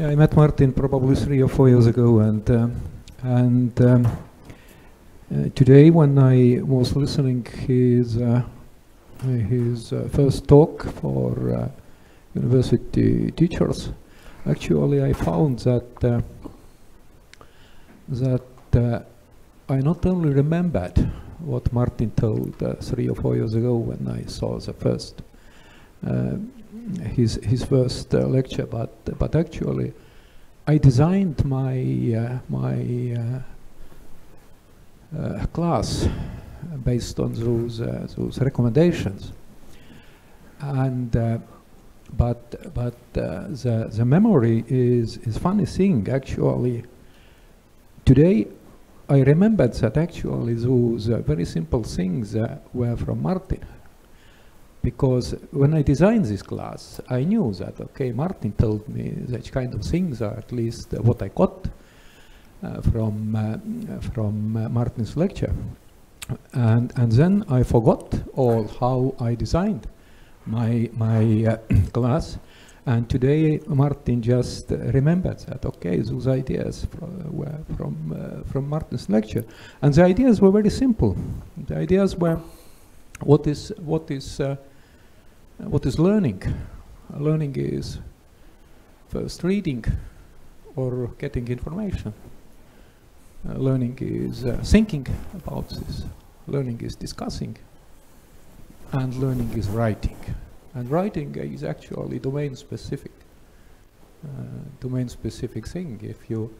Yeah, I met Martijn probably three or four years ago, and uh, and um, uh, today when I was listening his uh, his uh, first talk for uh, university teachers, actually I found that uh, that I not only remembered what Martijn told three or four years ago when I saw the first his his first lecture, but but actually, I designed my uh, my uh, uh class based on those uh, those recommendations, and uh, but but the the memory is is funny thing actually. Today, I remembered that actually those very simple things were from Martijn because when I designed this class, I knew that, okay, Martijn told me that kind of things are at least uh, what I got uh, from, uh, from uh, Martijn's lecture. And, and then I forgot all how I designed my, my uh, class. And today Martijn just remembered that, okay, those ideas were from, uh, from Martijn's lecture. And the ideas were very simple. The ideas were what is, what is what is learning? Learning is first reading or getting information. Uh, learning is uh, thinking about this. Learning is discussing. And learning is writing. And writing is actually domain specific. Uh, domain specific thing. If you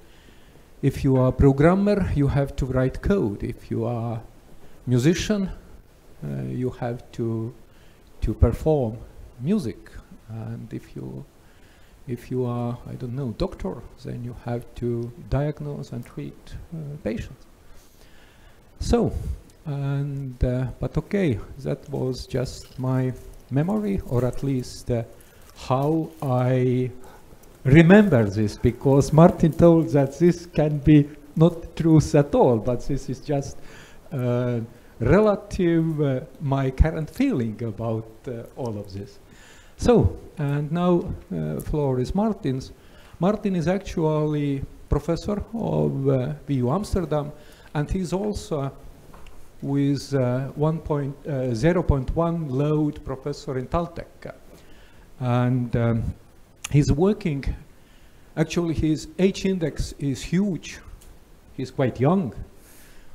if you are a programmer, you have to write code. If you are musician, uh, you have to to perform music. And if you if you are, I don't know, doctor, then you have to diagnose and treat uh, patients. So, and uh, but okay, that was just my memory, or at least uh, how I remember this, because Martijn told that this can be not truth at all, but this is just uh, relative uh, my current feeling about uh, all of this. So, and now uh, floor is Martijn's. Martijn is actually professor of uh, VU Amsterdam, and he's also with uh, 0.1 load professor in Taltech. And um, he's working, actually his H index is huge. He's quite young,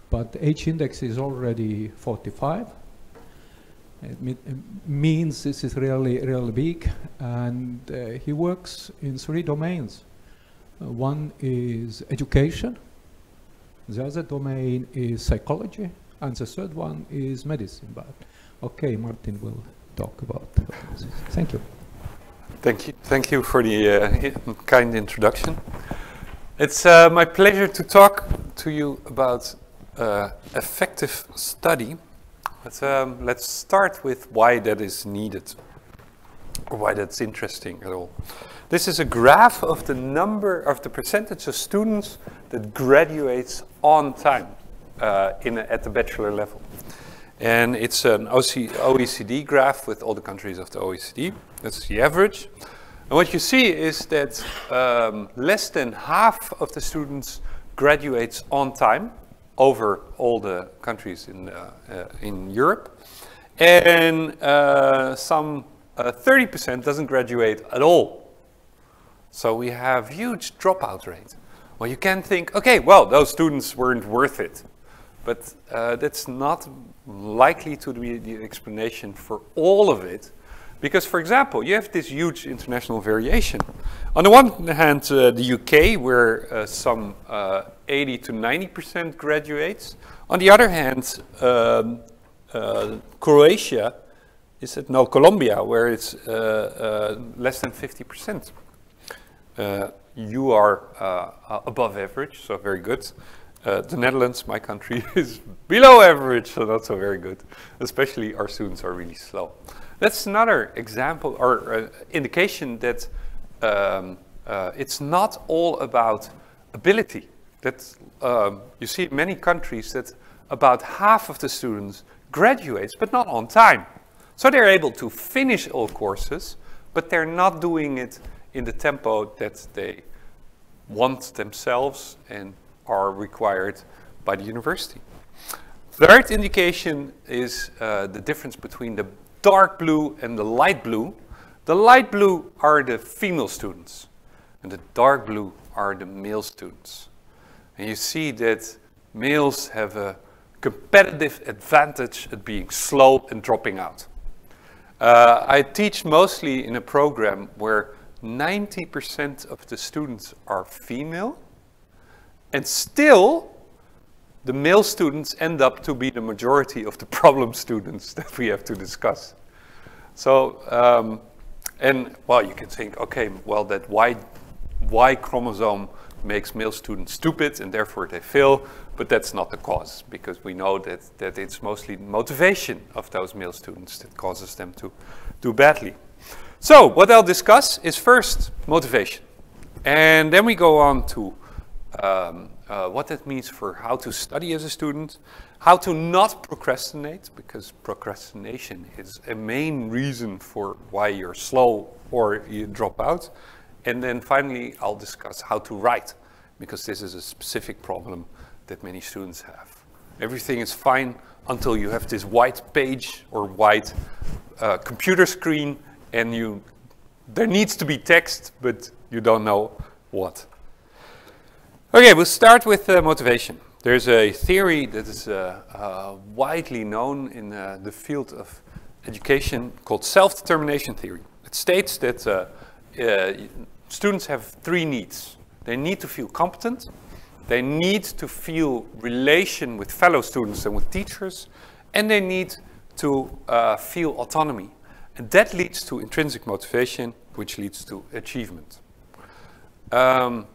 but H index is already 45. It, me means this is really, really big. And uh, he works in three domains. Uh, one is education, the other domain is psychology, and the third one is medicine. But okay, Martijn will talk about this. Thank you. Thank you. Thank you for the uh, kind introduction. It's uh, my pleasure to talk to you about uh, effective study Let's, um, let's start with why that is needed, or why that's interesting at all. This is a graph of the number of the percentage of students that graduates on time uh, in a, at the bachelor level. And it's an OC, OECD graph with all the countries of the OECD. That's the average. And what you see is that um, less than half of the students graduates on time over all the countries in, uh, uh, in Europe. And uh, some 30% uh, doesn't graduate at all. So we have huge dropout rate. Well, you can think, okay, well, those students weren't worth it. But uh, that's not likely to be the explanation for all of it. Because, for example, you have this huge international variation. On the one hand, uh, the UK, where uh, some 80 to 90% graduates. On the other hand, um, uh, Croatia is at no Colombia, where it's uh, uh, less than 50%. you are above average, so very good. the Netherlands, my country, is below average, so not so very good. Especially our students are really slow. That's another example or uh, indication that um, uh, it's not all about ability. That um, you see in many countries that about half of the students graduates, but not on time. So they're able to finish all courses, but they're not doing it in the tempo that they want themselves and are required by the university. Third indication is uh, the difference between the dark blue and the light blue. The light blue are the female students and the dark blue are the male students. And you see that males have a competitive advantage at being slow and dropping out. Uh, I teach mostly in a program where 90% of the students are female and still the male students end up to be the majority of the problem students that we have to discuss. So, um, and well, you can think, okay, well, that Y, y chromosome makes male students stupid and therefore they fail, but that's not the cause because we know that, that it's mostly motivation of those male students that causes them to do badly. So what I'll discuss is first motivation. And then we go on to um, uh, what that means for how to study as a student, how to not procrastinate, because procrastination is a main reason for why you're slow or you drop out. And then finally, I'll discuss how to write, because this is a specific problem that many students have. Everything is fine until you have this white page or white uh, computer screen and you, there needs to be text, but you don't know what. Okay, we'll start with uh, motivation. There's a theory that is uh, uh, widely known in uh, the field of education called self-determination theory. It states that uh, students have three needs. They need to feel competent, they need to feel relation with fellow students and with teachers, and they need to feel autonomy. And that leads to intrinsic motivation, which leads to achievement. Um,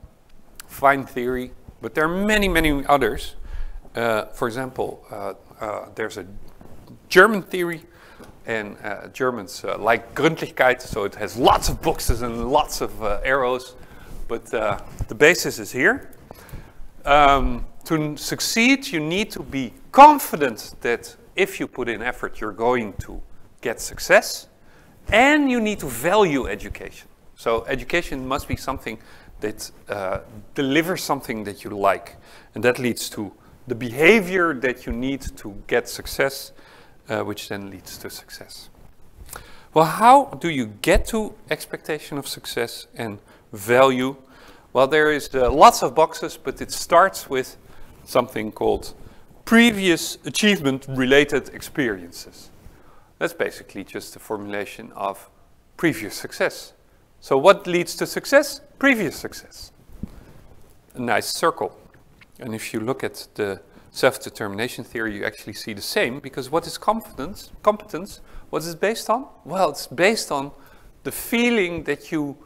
fine theory, but there are many, many others. Uh, for example, uh, uh, there's a German theory, and uh, Germans uh, like Gründlichkeit, so it has lots of boxes and lots of uh, arrows, but the basis is here. Um, to succeed, you need to be confident that if you put in effort, you're going to get success, and you need to value education. So education must be something that uh, delivers something that you like. And that leads to the behavior that you need to get success, uh, which then leads to success. Well, how do you get to expectation of success and value? Well, there is uh, lots of boxes, but it starts with something called previous achievement related experiences. That's basically just a formulation of previous success. So what leads to success? Previous success. A nice circle. And if you look at the self-determination theory, you actually see the same, because what is competence? Competence, what is it based on? Well, it's based on the feeling that you,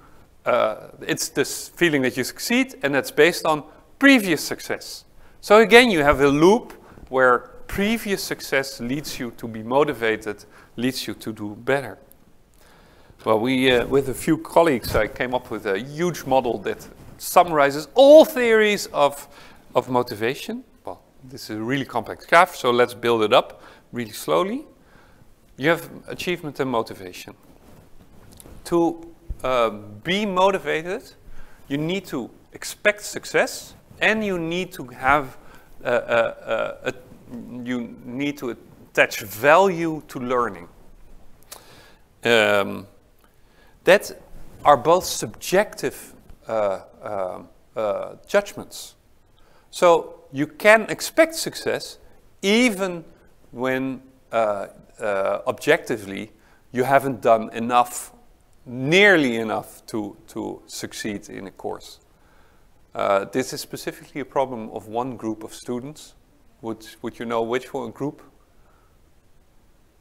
uh, it's this feeling that you succeed, and that's based on previous success. So again, you have a loop where previous success leads you to be motivated, leads you to do better. Well, we, uh, with a few colleagues, I came up with a huge model that summarizes all theories of, of motivation. This is a really complex graph, so let's build it up really slowly. You have achievement and motivation. To uh, be motivated, you need to expect success and you need to have uh, uh, uh you need to attach value to learning. Um, that are both subjective uh, uh, judgments. So you can expect success even when uh, uh, objectively you haven't done enough, nearly enough to, to succeed in a course. Uh, this is specifically a problem of one group of students. Would, would you know which one group?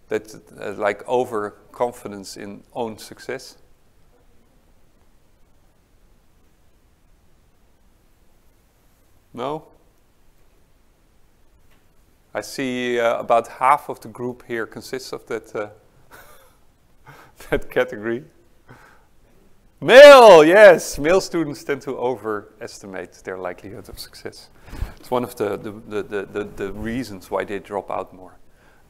That uh, like overconfidence in own success? No? I see uh, about half of the group here consists of that, uh, that category. Male, yes, male students tend to overestimate their likelihood of success. It's one of the, the, the, the, the reasons why they drop out more.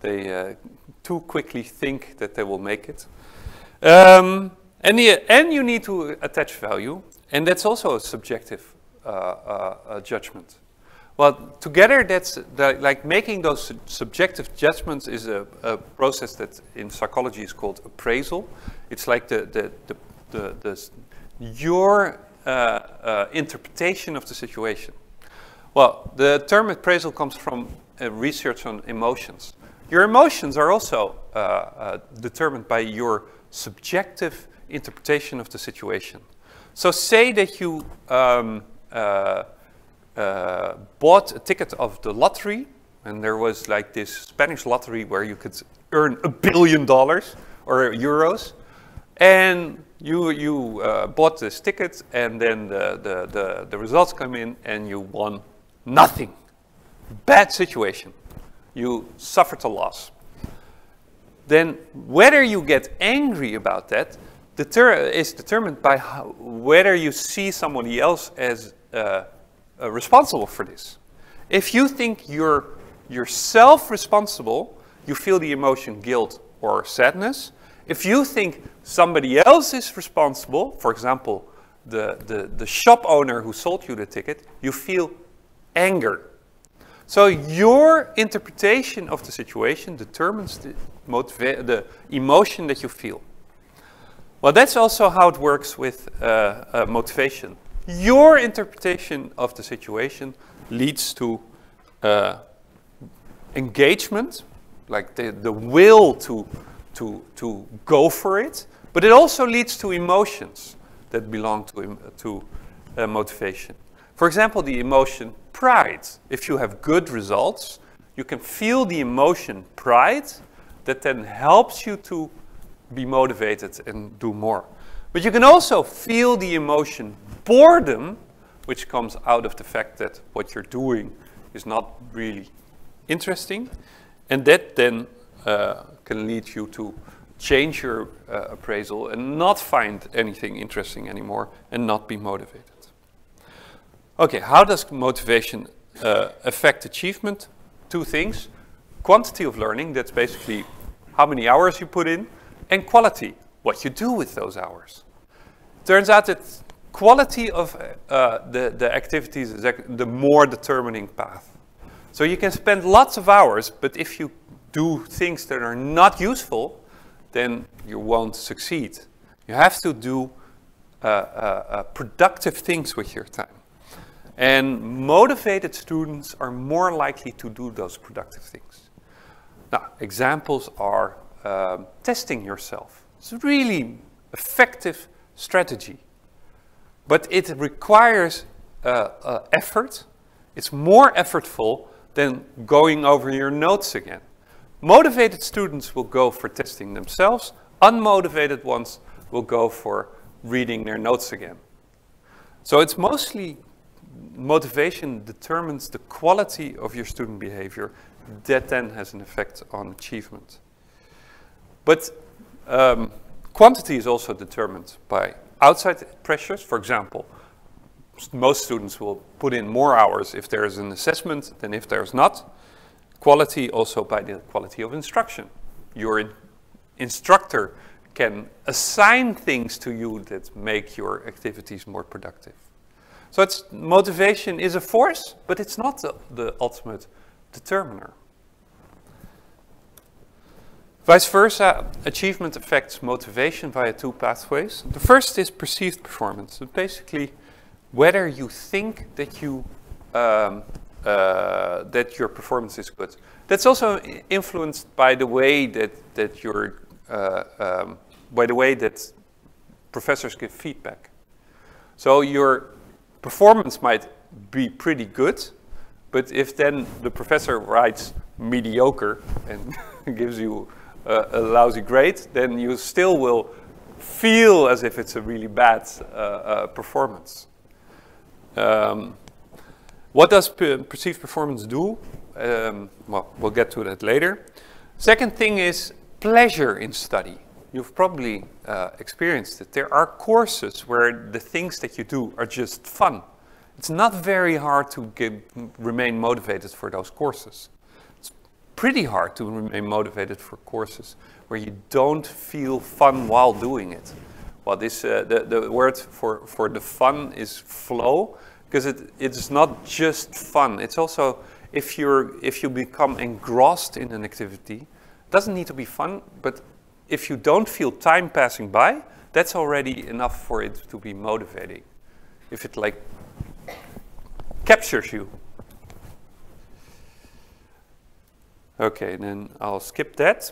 They uh, too quickly think that they will make it. Um, and, the, and you need to attach value, and that's also a subjective judgment. Well, together, that's the, like making those su subjective judgments is a, a, process that in psychology is called appraisal. It's like the, the, the, the, the your uh, uh, interpretation of the situation. Well, the term appraisal comes from uh, research on emotions. Your emotions are also uh, uh, determined by your subjective interpretation of the situation. So say that you um, uh, uh, bought a ticket of the lottery, and there was like this Spanish lottery where you could earn a billion dollars or euros, and you you uh, bought this ticket, and then the, the the the results come in, and you won nothing. Bad situation. You suffered a loss. Then whether you get angry about that deter is determined by how, whether you see somebody else as uh, uh, responsible for this. If you think you're yourself responsible, you feel the emotion guilt or sadness. If you think somebody else is responsible, for example, the, the, the shop owner who sold you the ticket, you feel anger. So your interpretation of the situation determines the, the emotion that you feel. Well, that's also how it works with uh, uh, motivation. Your interpretation of the situation leads to uh, engagement, like the, the will to, to, to go for it, but it also leads to emotions that belong to, to uh, motivation. For example, the emotion pride. If you have good results, you can feel the emotion pride that then helps you to be motivated and do more. But you can also feel the emotion boredom, which comes out of the fact that what you're doing is not really interesting. And that then uh, can lead you to change your uh, appraisal and not find anything interesting anymore and not be motivated. Okay, how does motivation uh, affect achievement? Two things. Quantity of learning, that's basically how many hours you put in, and quality, what you do with those hours. Turns out that quality of uh, the, the activities is the more determining path. So you can spend lots of hours, but if you do things that are not useful, then you won't succeed. You have to do uh, uh, uh productive things with your time. And motivated students are more likely to do those productive things. Now, examples are um, testing yourself. It's a really effective strategy. But it requires uh, uh, effort. It's more effortful than going over your notes again. Motivated students will go for testing themselves. Unmotivated ones will go for reading their notes again. So it's mostly motivation determines the quality of your student behavior that then has an effect on achievement. But um, quantity is also determined by outside pressures. For example, most students will put in more hours if there is an assessment than if there's not. Quality also by the quality of instruction. Your in instructor can assign things to you that make your activities more productive. So it's motivation is a force, but it's not the, the ultimate determiner. Vice versa, achievement affects motivation via two pathways. The first is perceived performance. So basically, whether you think that you um, uh, that your performance is good. That's also influenced by the way that that your uh, um, by the way that professors give feedback. So your performance might be pretty good, but if then the professor writes mediocre and gives you a, a, lousy grade, then you still will feel as if it's a really bad uh, uh, performance. Um, what does perceived performance do? Um, well, we'll get to that later. Second thing is pleasure in study. You've probably uh, experienced it. There are courses where the things that you do are just fun. It's not very hard to get, remain motivated for those courses. Pretty hard to remain motivated for courses where you don't feel fun while doing it. Well, this, uh, the, the word for, for the fun is flow, because it, it's not just fun. It's also, if, you're, if you become engrossed in an activity, it doesn't need to be fun, but if you don't feel time passing by, that's already enough for it to be motivating. If it like captures you. Okay, then I'll skip that.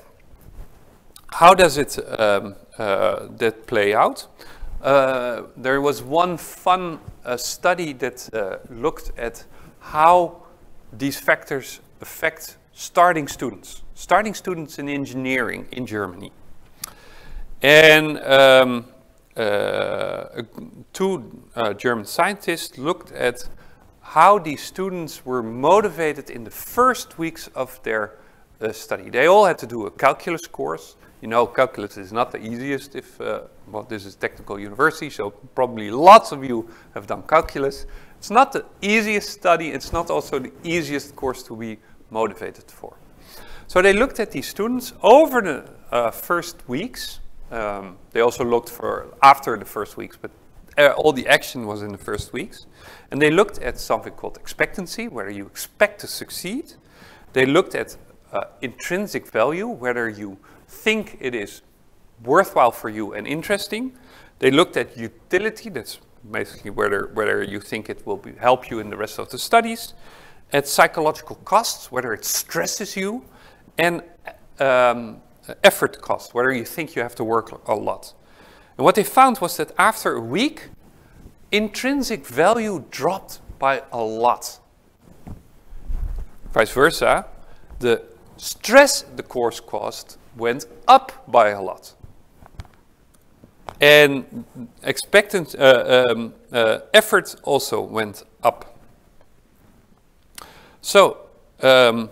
How does it um, uh, that play out? Uh, there was one fun uh, study that uh, looked at how these factors affect starting students, starting students in engineering in Germany. And um, uh, two uh, German scientists looked at how these students were motivated in the first weeks of their uh, study. They all had to do a calculus course. You know, calculus is not the easiest if, uh, well, this is technical university, so probably lots of you have done calculus. It's not the easiest study, it's not also the easiest course to be motivated for. So they looked at these students over the uh, first weeks, um, they also looked for after the first weeks, but uh, all the action was in the first weeks. And they looked at something called expectancy, whether you expect to succeed. They looked at uh, intrinsic value, whether you think it is worthwhile for you and interesting. They looked at utility, that's basically whether, whether you think it will be, help you in the rest of the studies. At psychological costs, whether it stresses you. And um, effort cost, whether you think you have to work a lot. And what they found was that after a week, intrinsic value dropped by a lot. Vice versa, the stress the course caused went up by a lot. And expectant uh, um, uh, effort also went up. So, um,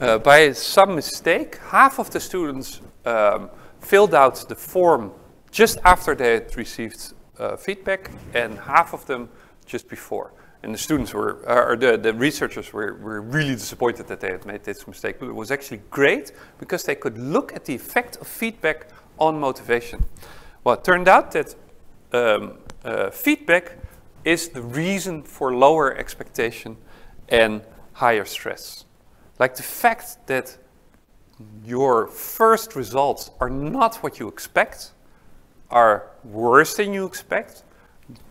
uh, by some mistake, half of the students um, filled out the form just after they had received uh, feedback, and half of them just before. And the students were, uh, or the, the researchers were, were really disappointed that they had made this mistake. But it was actually great because they could look at the effect of feedback on motivation. Well, it turned out that um, uh, feedback is the reason for lower expectation and higher stress. Like the fact that your first results are not what you expect, are worse than you expect,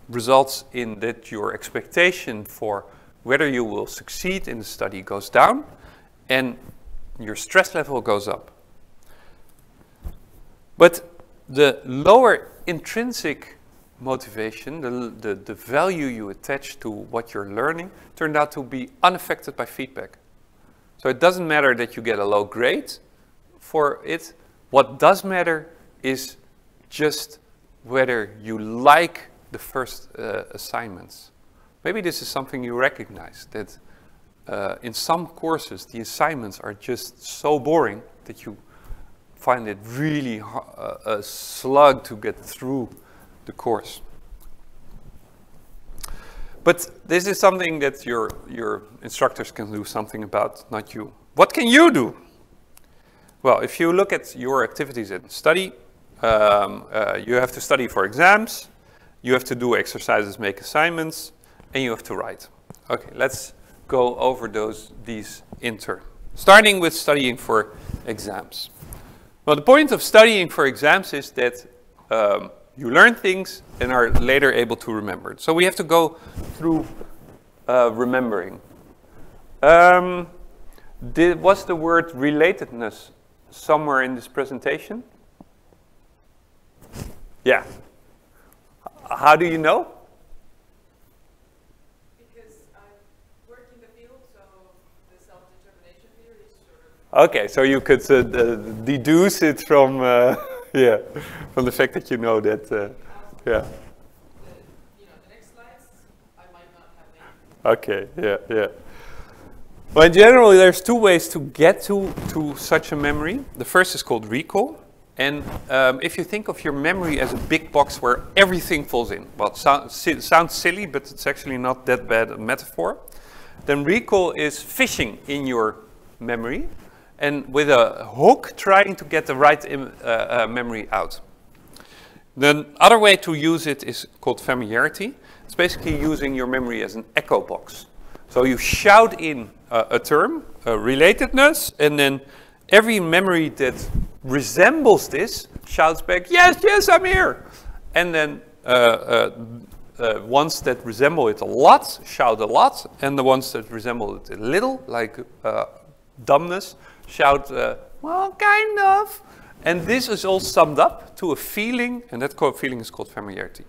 results in that your expectation for whether you will succeed in the study goes down and your stress level goes up. But the lower intrinsic motivation, the, the, the value you attach to what you're learning, turned out to be unaffected by feedback. So it doesn't matter that you get a low grade for it. What does matter is just whether you like the first uh, assignments. Maybe this is something you recognize, that uh, in some courses, the assignments are just so boring that you find it really uh, a slug to get through the course. But this is something that your, your instructors can do something about, not you. What can you do? Well, if you look at your activities in study, um, uh, you have to study for exams, you have to do exercises, make assignments, and you have to write. Okay, let's go over those these in turn. Starting with studying for exams. Well, the point of studying for exams is that um, you learn things and are later able to remember. It. So we have to go through uh, remembering. Um, did, was the word relatedness somewhere in this presentation? Yeah. How do you know? Because I work in the field, so the self-determination theory is sort of... Okay, so you could uh, deduce it from, uh, yeah, from the fact that you know that, uh, yeah. The, you know, the next slides, I might not have made. Okay, yeah, yeah. Well, in general, there's two ways to get to, to such a memory. The first is called recall. And um, if you think of your memory as a big box where everything falls in, well, it sounds, sounds silly, but it's actually not that bad a metaphor, then recall is fishing in your memory and with a hook trying to get the right uh, uh, memory out. The other way to use it is called familiarity. It's basically using your memory as an echo box. So you shout in uh, a term, relatedness, and then every memory that resembles this shouts back, yes, yes, I'm here. And then uh, uh, uh, ones that resemble it a lot shout a lot, and the ones that resemble it a little, like uh, dumbness, shout, uh, well, kind of. And this is all summed up to a feeling, and that feeling is called familiarity.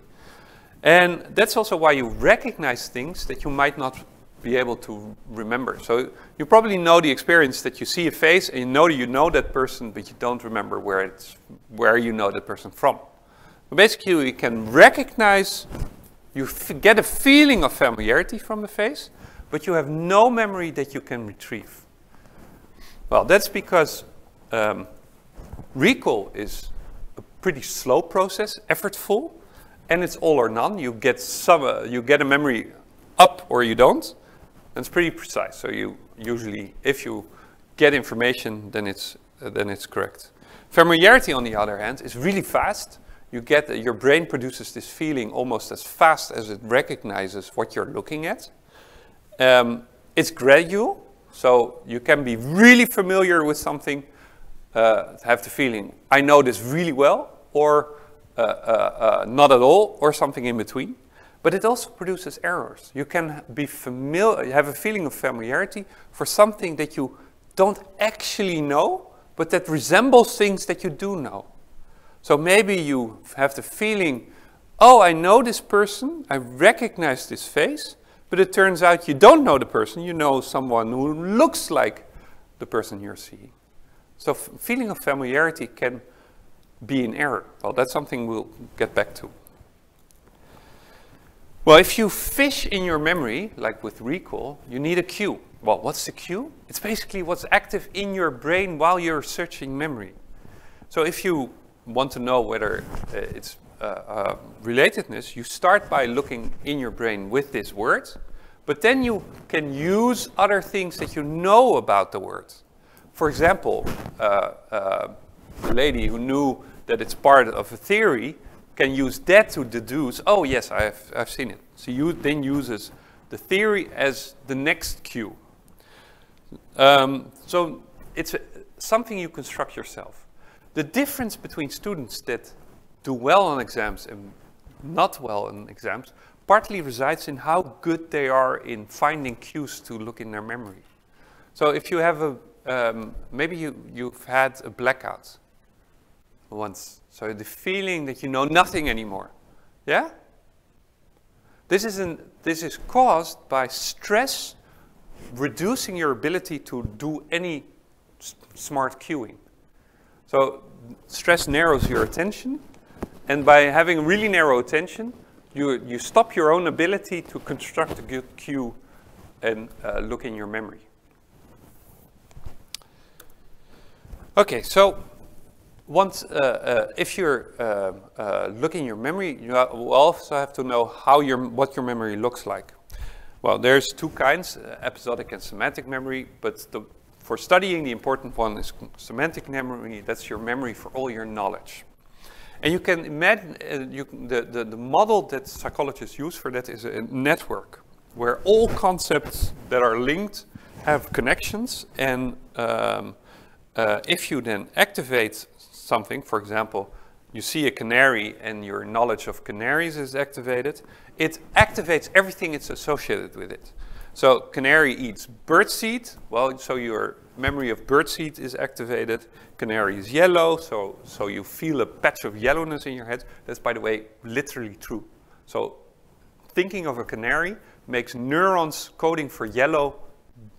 And that's also why you recognize things that you might not be able to remember. So you probably know the experience that you see a face and you know that you know that person, but you don't remember where it's where you know that person from. But basically, you can recognize, you get a feeling of familiarity from the face, but you have no memory that you can retrieve. Well, that's because um, recall is a pretty slow process, effortful, and it's all or none. You get some, uh, you get a memory up or you don't. And it's pretty precise. So you usually, if you get information, then it's, uh, then it's correct. Familiarity, on the other hand, is really fast. You get, uh, your brain produces this feeling almost as fast as it recognizes what you're looking at. Um, it's gradual, so you can be really familiar with something, uh, have the feeling, I know this really well, or uh, uh, uh not at all, or something in between. But it also produces errors. You can be familiar, have a feeling of familiarity for something that you don't actually know, but that resembles things that you do know. So maybe you have the feeling, oh, I know this person, I recognize this face, but it turns out you don't know the person, you know someone who looks like the person you're seeing. So feeling of familiarity can be an error. Well, that's something we'll get back to. Well, if you fish in your memory, like with recall, you need a cue. Well, what's the cue? It's basically what's active in your brain while you're searching memory. So if you want to know whether uh, it's uh, uh, relatedness, you start by looking in your brain with this word, but then you can use other things that you know about the word. For example, uh, uh, a lady who knew that it's part of a theory can use that to deduce, oh yes, I've, I've seen it. So you then uses the theory as the next cue. Um, so it's a, something you construct yourself. The difference between students that do well on exams and not well on exams partly resides in how good they are in finding cues to look in their memory. So if you have a, um, maybe you, you've had a blackout once so the feeling that you know nothing anymore. Yeah? This is, an, this is caused by stress reducing your ability to do any smart cueing. So stress narrows your attention, and by having really narrow attention, you, you stop your own ability to construct a good cue and uh, look in your memory. Okay, so once, uh, uh, if you're uh, uh, looking your memory, you also have to know how your, what your memory looks like. Well, there's two kinds, uh, episodic and semantic memory, but the, for studying, the important one is semantic memory. That's your memory for all your knowledge. And you can imagine uh, you, the, the, the model that psychologists use for that is a network where all concepts that are linked have connections. And um, uh, if you then activate something, for example, you see a canary and your knowledge of canaries is activated, it activates everything it's associated with it. So canary eats birdseed, well, so your memory of birdseed is activated. Canary is yellow, so, so you feel a patch of yellowness in your head. That's, by the way, literally true. So thinking of a canary makes neurons coding for yellow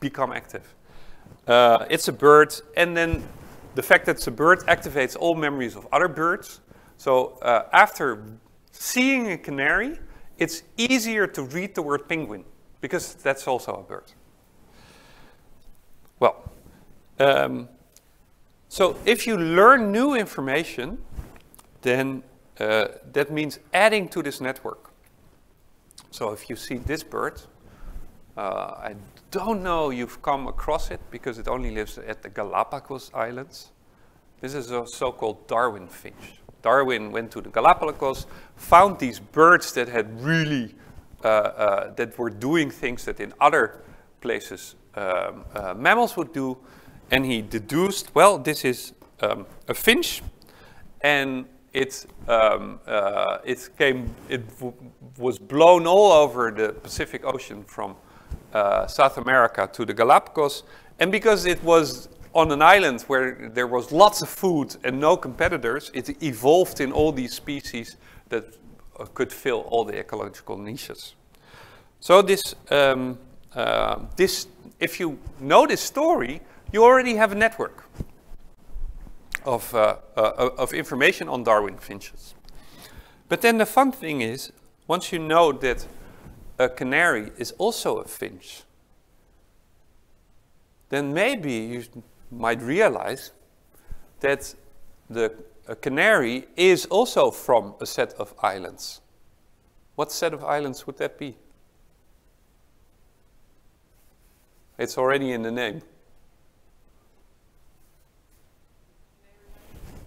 become active. Uh, it's a bird, and then the fact that a bird activates all memories of other birds. So uh, after seeing a canary, it's easier to read the word penguin because that's also a bird. Well, um, so if you learn new information, then uh, that means adding to this network. So if you see this bird, I don't know you've come across it because it only lives at the Galapagos Islands. This is a so-called Darwin finch. Darwin went to the Galapagos, found these birds that had really uh, uh, that were doing things that in other places um, uh, mammals would do. And he deduced, well, this is um, a finch, and it, um, uh, it came, it was blown all over the Pacific Ocean from uh, South America to the Galapagos. And because it was on an island where there was lots of food and no competitors, it evolved in all these species that uh, could fill all the ecological niches. So this, um, uh, this, if you know this story, you already have a network of, uh, uh, of information on Darwin finches. But then the fun thing is, once you know that a canary is also a finch, then maybe you might realize that the canary is also from a set of islands. What set of islands would that be? It's already in the name.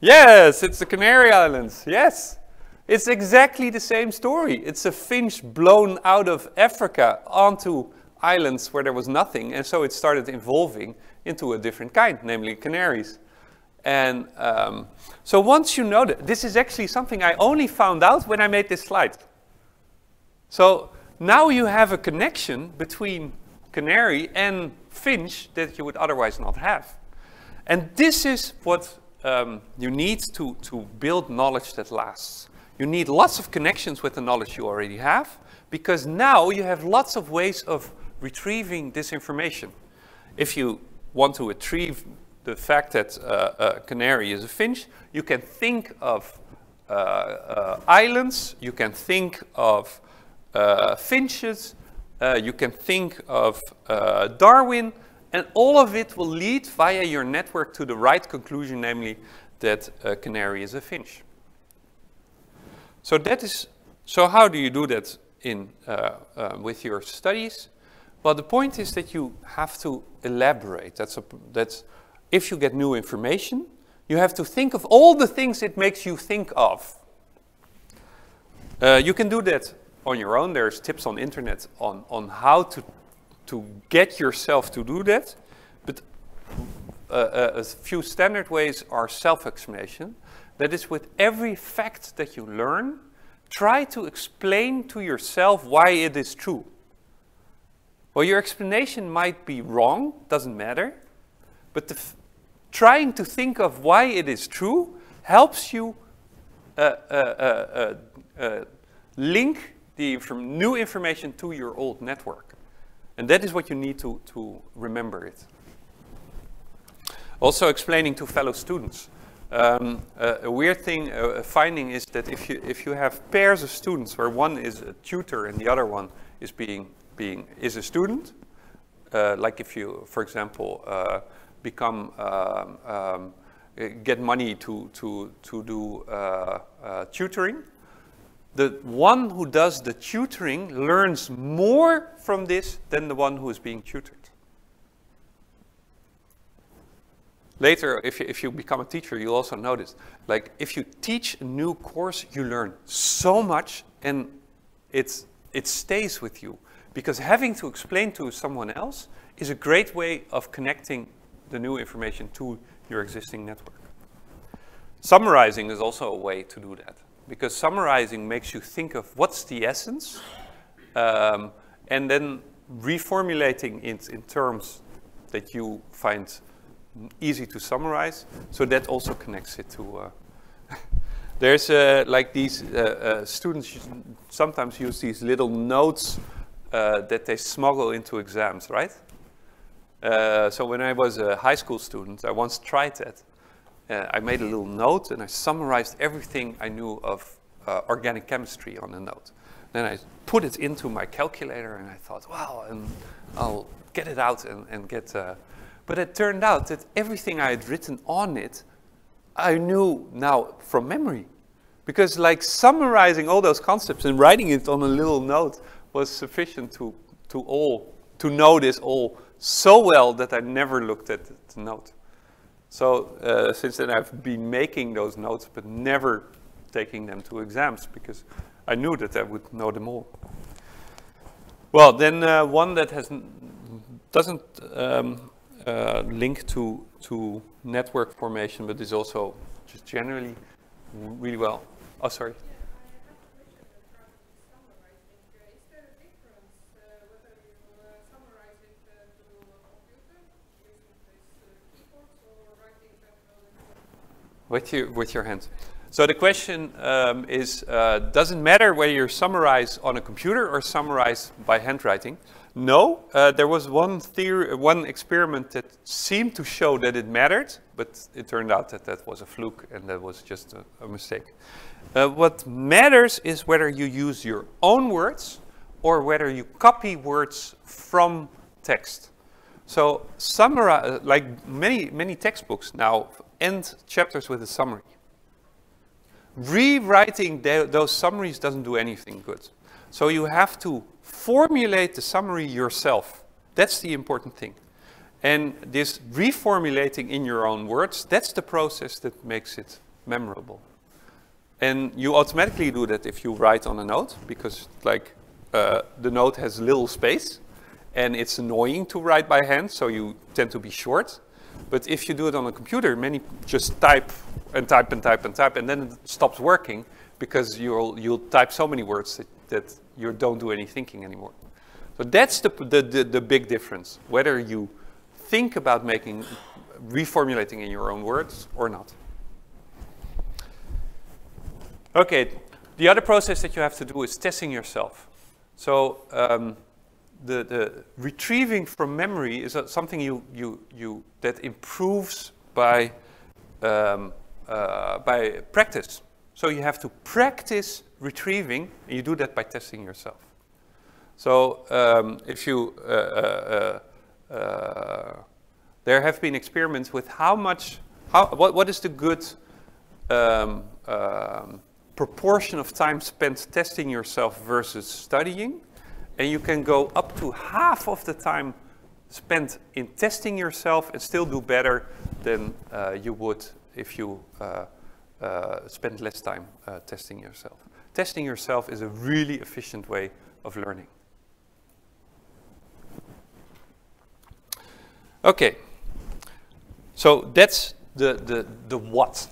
Yes, it's the Canary Islands. Yes. It's exactly the same story. It's a finch blown out of Africa onto islands where there was nothing, and so it started evolving into a different kind, namely canaries. And um, so once you know that, this is actually something I only found out when I made this slide. So now you have a connection between canary and finch that you would otherwise not have. And this is what um, you need to, to build knowledge that lasts. You need lots of connections with the knowledge you already have, because now you have lots of ways of retrieving this information. If you want to retrieve the fact that uh, a canary is a finch, you can think of uh, uh, islands, you can think of uh, finches, uh, you can think of Darwin, and all of it will lead via your network to the right conclusion, namely that a canary is a finch. So that is, so how do you do that in, uh, uh, with your studies? Well, the point is that you have to elaborate. That's, a, that's if you get new information, you have to think of all the things it makes you think of. Uh, you can do that on your own. There's tips on internet on, on how to to get yourself to do that. But uh, uh, a few standard ways are self-explanation. That is, with every fact that you learn, try to explain to yourself why it is true. Well, your explanation might be wrong, doesn't matter, but the trying to think of why it is true helps you uh, uh, uh, uh, uh link the from new information to your old network. And that is what you need to, to remember it. Also explaining to fellow students. Um, uh, a weird thing, uh, a finding is that if you, if you have pairs of students where one is a tutor and the other one is being, being is a student, uh, like if you, for example, uh, become um, um, get money to to to do uh, uh, tutoring, the one who does the tutoring learns more from this than the one who is being tutored. Later, if you, if you become a teacher, you'll also notice, like if you teach a new course, you learn so much and it's, it stays with you. Because having to explain to someone else is a great way of connecting the new information to your existing network. Summarizing is also a way to do that. Because summarizing makes you think of what's the essence, um, and then reformulating it in terms that you find easy to summarize. So that also connects it to. Uh, there's uh, like these uh, uh, students sometimes use these little notes uh, that they smuggle into exams, right? Uh, so when I was a high school student, I once tried that. I made a little note and I summarized everything I knew of organic chemistry on a note. Then I put it into my calculator and I thought, wow, and I'll get it out and, and get but it turned out that everything I had written on it, I knew now from memory. Because like summarizing all those concepts and writing it on a little note was sufficient to, to all, to know this all so well that I never looked at the note. So uh, since then I've been making those notes, but never taking them to exams because I knew that I would know them all. Well, then uh, one that has doesn't um, uh, link to, to network formation, but is also just generally really well. Oh, sorry. With your, with your hands. So the question um, is, uh, does it matter whether you summarize on a computer or summarize by handwriting? No, uh, there was one theory, one experiment that seemed to show that it mattered, but it turned out that that was a fluke and that was just a, a mistake. Uh, what matters is whether you use your own words or whether you copy words from text. So summarize, like many, many textbooks now end chapters with a summary. Rewriting those summaries doesn't do anything good. So you have to formulate the summary yourself. That's the important thing. And this reformulating in your own words, that's the process that makes it memorable. And you automatically do that if you write on a note, because like uh, the note has little space, and it's annoying to write by hand, so you tend to be short. But if you do it on a computer, many just type and type and type and type, and then it stops working because you'll, you'll type so many words that, that you don't do any thinking anymore. So that's the, the, the, the big difference, whether you think about making, reformulating in your own words or not. Okay, the other process that you have to do is testing yourself. So um, the, the retrieving from memory is something you, you, you, that improves by, um, uh, by practice. So you have to practice retrieving, and you do that by testing yourself. So um, if you, uh, uh, uh, uh, there have been experiments with how much, how, what, what is the good um, um, proportion of time spent testing yourself versus studying. And you can go up to half of the time spent in testing yourself and still do better than uh, you would if you uh, uh, spend less time uh, testing yourself. Testing yourself is a really efficient way of learning. Okay, so that's the, the, the what.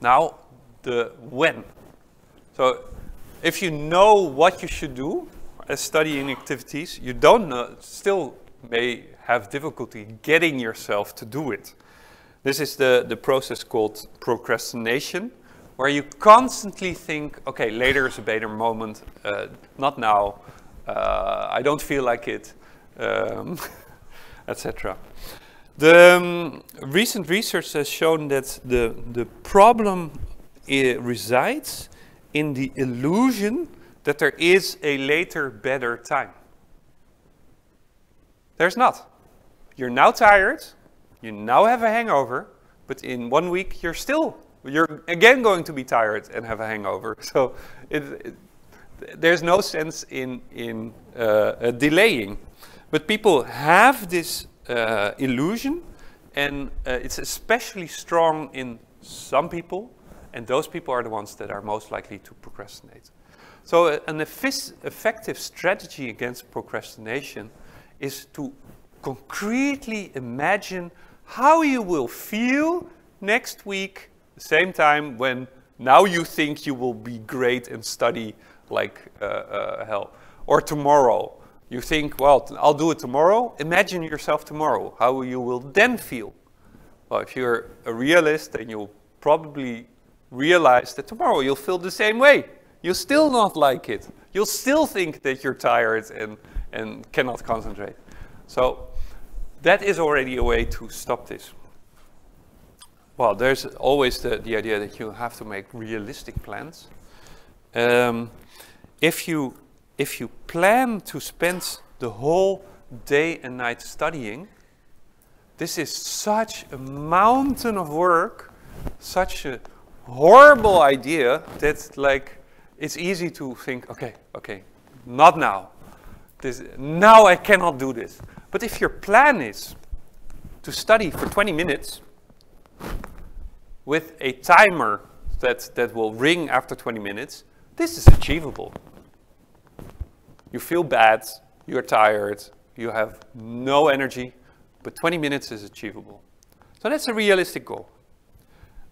Now, the when. So if you know what you should do as studying activities, you don't know, still may have difficulty getting yourself to do it. This is the, the process called procrastination, where you constantly think, okay, later is a better moment, uh, not now, uh, I don't feel like it, um, etc. The um, recent research has shown that the, the problem uh, resides in the illusion that there is a later, better time. There's not. You're now tired, you now have a hangover, but in one week you're still, you're again going to be tired and have a hangover. So it, it, there's no sense in, in uh, uh, delaying. But people have this uh, illusion, and uh, it's especially strong in some people, and those people are the ones that are most likely to procrastinate. So uh, an effective strategy against procrastination is to concretely imagine how you will feel next week, the same time when now you think you will be great and study like uh, uh, hell. Or tomorrow, you think, well, I'll do it tomorrow. Imagine yourself tomorrow, how you will then feel. Well, if you're a realist, then you'll probably realize that tomorrow you'll feel the same way. You'll still not like it. You'll still think that you're tired and, and cannot concentrate. So that is already a way to stop this. Well, there's always the, the idea that you have to make realistic plans. Um, if you if you plan to spend the whole day and night studying, this is such a mountain of work, such a horrible idea that like it's easy to think, okay, okay, not now. This, now I cannot do this. But if your plan is to study for 20 minutes with a timer that, that will ring after 20 minutes, this is achievable. You feel bad, you're tired, you have no energy, but 20 minutes is achievable. So that's a realistic goal.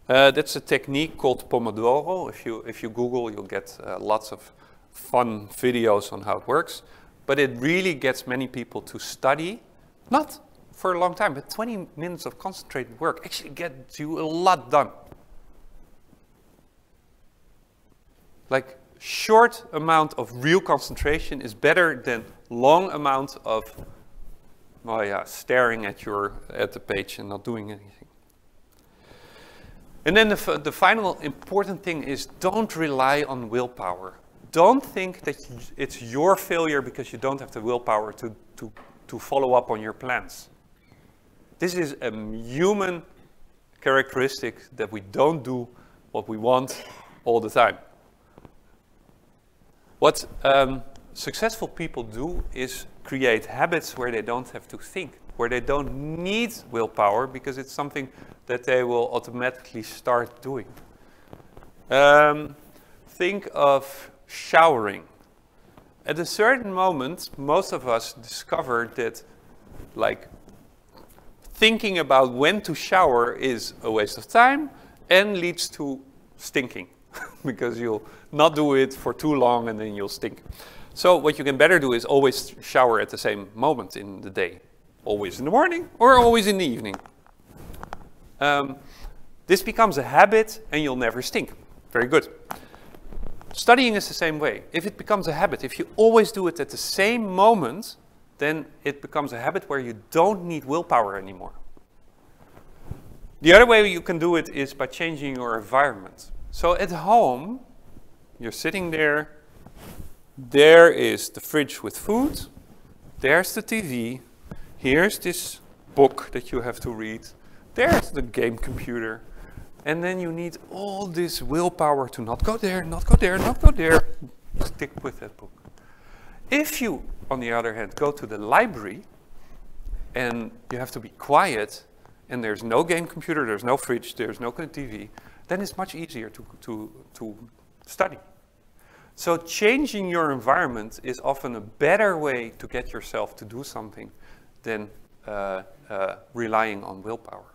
Uh, that's a technique called Pomodoro. If you, if you Google, you'll get uh, lots of fun videos on how it works. But it really gets many people to study, not for a long time, but 20 minutes of concentrated work actually gets you a lot done. Like short amount of real concentration is better than long amount of well, yeah, staring at your at the page and not doing anything. And then the, the final important thing is don't rely on willpower. Don't think that it's your failure because you don't have the willpower to, to, to follow up on your plans. This is a human characteristic that we don't do what we want all the time. What um, successful people do is create habits where they don't have to think, where they don't need willpower because it's something that they will automatically start doing. Um, think of showering. At a certain moment, most of us discover that like thinking about when to shower is a waste of time and leads to stinking because you'll not do it for too long and then you'll stink. So what you can better do is always shower at the same moment in the day. Always in the morning or always in the evening. Um, this becomes a habit and you'll never stink. Very good. Studying is the same way. If it becomes a habit, if you always do it at the same moment, then it becomes a habit where you don't need willpower anymore. The other way you can do it is by changing your environment. So at home, you're sitting there, there is the fridge with food, there's the TV, here's this book that you have to read, there's the game computer, and then you need all this willpower to not go there, not go there, not go there, stick with that book. If you, on the other hand, go to the library and you have to be quiet and there's no game computer, there's no fridge, there's no TV, then it's much easier to, to, to study. So changing your environment is often a better way to get yourself to do something than uh, uh, relying on willpower.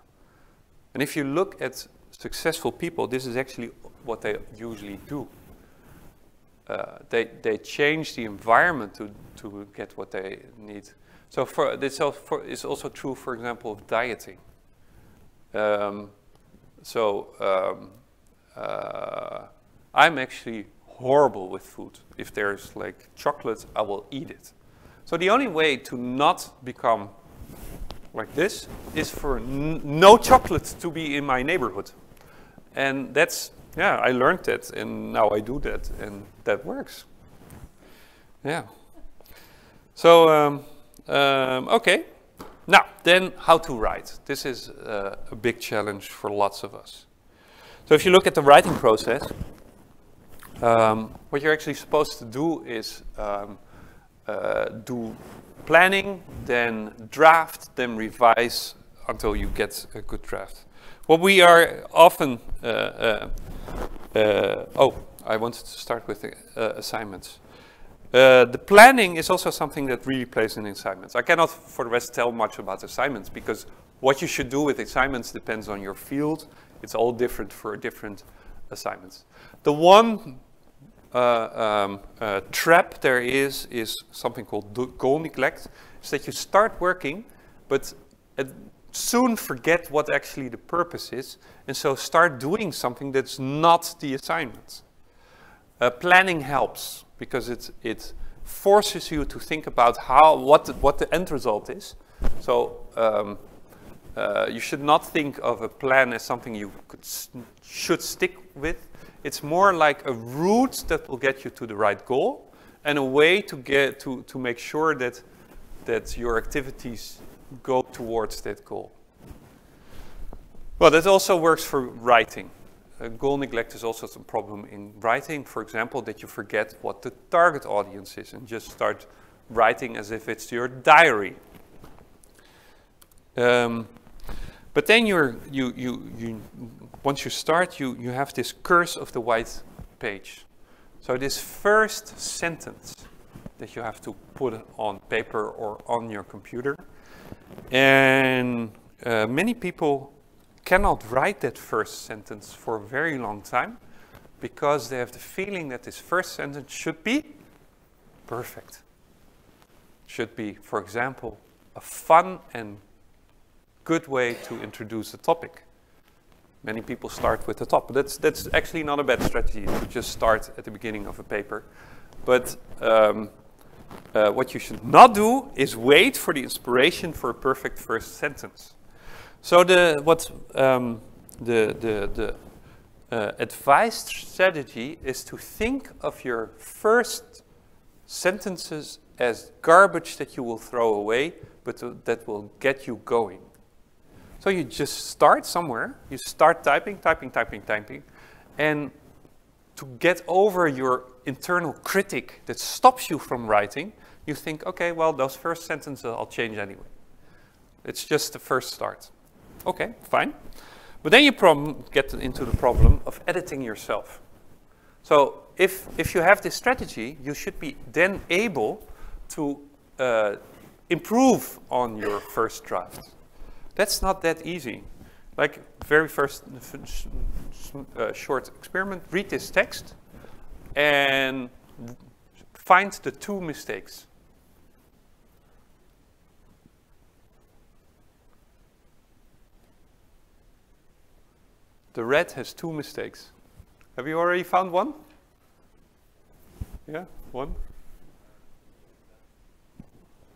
And if you look at successful people, this is actually what they usually do. Uh, they, they change the environment to, to get what they need. So for, this is also true, for example, of dieting. Um, so um, uh, I'm actually horrible with food. If there's like chocolate, I will eat it. So the only way to not become like this is for no chocolate to be in my neighborhood. And that's, yeah, I learned that and now I do that and that works. Yeah. So um, Um, okay. Now, then how to write. This is uh, a big challenge for lots of us. So if you look at the writing process, um, what you're actually supposed to do is um, uh, do planning, then draft, then revise until you get a good draft. What we are often, uh, uh, uh oh, I wanted to start with the uh, assignments. Uh, the planning is also something that really plays in assignments. I cannot, for the rest, tell much about assignments because what you should do with assignments depends on your field. It's all different for different assignments. The one uh, um, trap there is is something called goal neglect. Is that you start working, but soon forget what actually the purpose is, and so start doing something that's not the assignment. Uh, planning helps because it, it forces you to think about how, what, the, what the end result is. So um, uh, you should not think of a plan as something you could, should stick with. It's more like a route that will get you to the right goal and a way to get to, to make sure that, that your activities go towards that goal. Well, that also works for writing. Uh, goal neglect is also some problem in writing. For example, that you forget what the target audience is and just start writing as if it's your diary. Um, but then you're, you, you, you, once you start, you, you have this curse of the white page. So this first sentence that you have to put on paper or on your computer. And uh, many people cannot write that first sentence for a very long time because they have the feeling that this first sentence should be perfect. Should be, for example, a fun and good way to introduce a topic. Many people start with the top, that's, that's actually not a bad strategy to just start at the beginning of a paper. But um, uh, what you should not do is wait for the inspiration for a perfect first sentence. So the what um, the the the uh, advised strategy is to think of your first sentences as garbage that you will throw away, but that will get you going. So you just start somewhere. You start typing, typing, typing, typing, and to get over your internal critic that stops you from writing, you think, okay, well, those first sentences I'll change anyway. It's just the first start. Okay, fine. But then you get into the problem of editing yourself. So if, if you have this strategy, you should be then able to uh, improve on your first draft. That's not that easy. Like very first uh, short experiment, read this text and find the two mistakes. The red has two mistakes. Have you already found one? Yeah, one.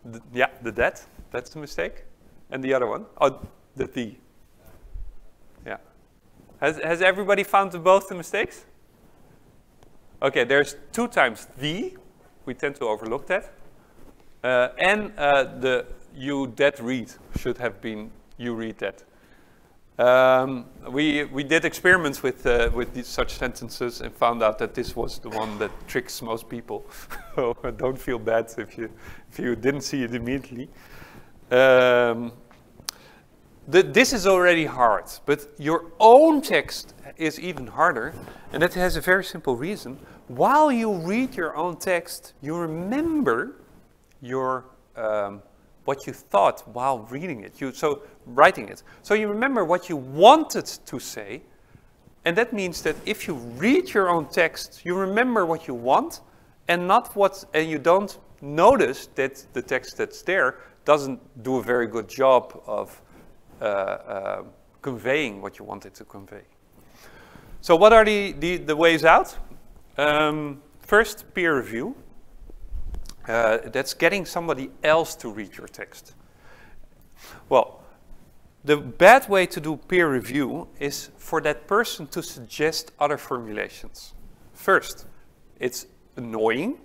The, yeah, the dead, that's the mistake. And the other one, oh, the the. Has, has everybody found the, both the mistakes? Okay, there's two times the, we tend to overlook that. Uh, and uh, the you that read should have been you read that. Um, we, we did experiments with, uh, with such sentences and found out that this was the one that tricks most people. so don't feel bad if you, if you didn't see it immediately. Um, the, this is already hard, but your own text is even harder, and that has a very simple reason. While you read your own text, you remember your um, what you thought while reading it, you, so writing it. So you remember what you wanted to say, and that means that if you read your own text, you remember what you want, and not what, and you don't notice that the text that's there doesn't do a very good job of uh, uh, conveying what you wanted to convey. So what are the, the, the ways out? Um, first, peer review. Uh, that's getting somebody else to read your text. Well, the bad way to do peer review is for that person to suggest other formulations. First, it's annoying.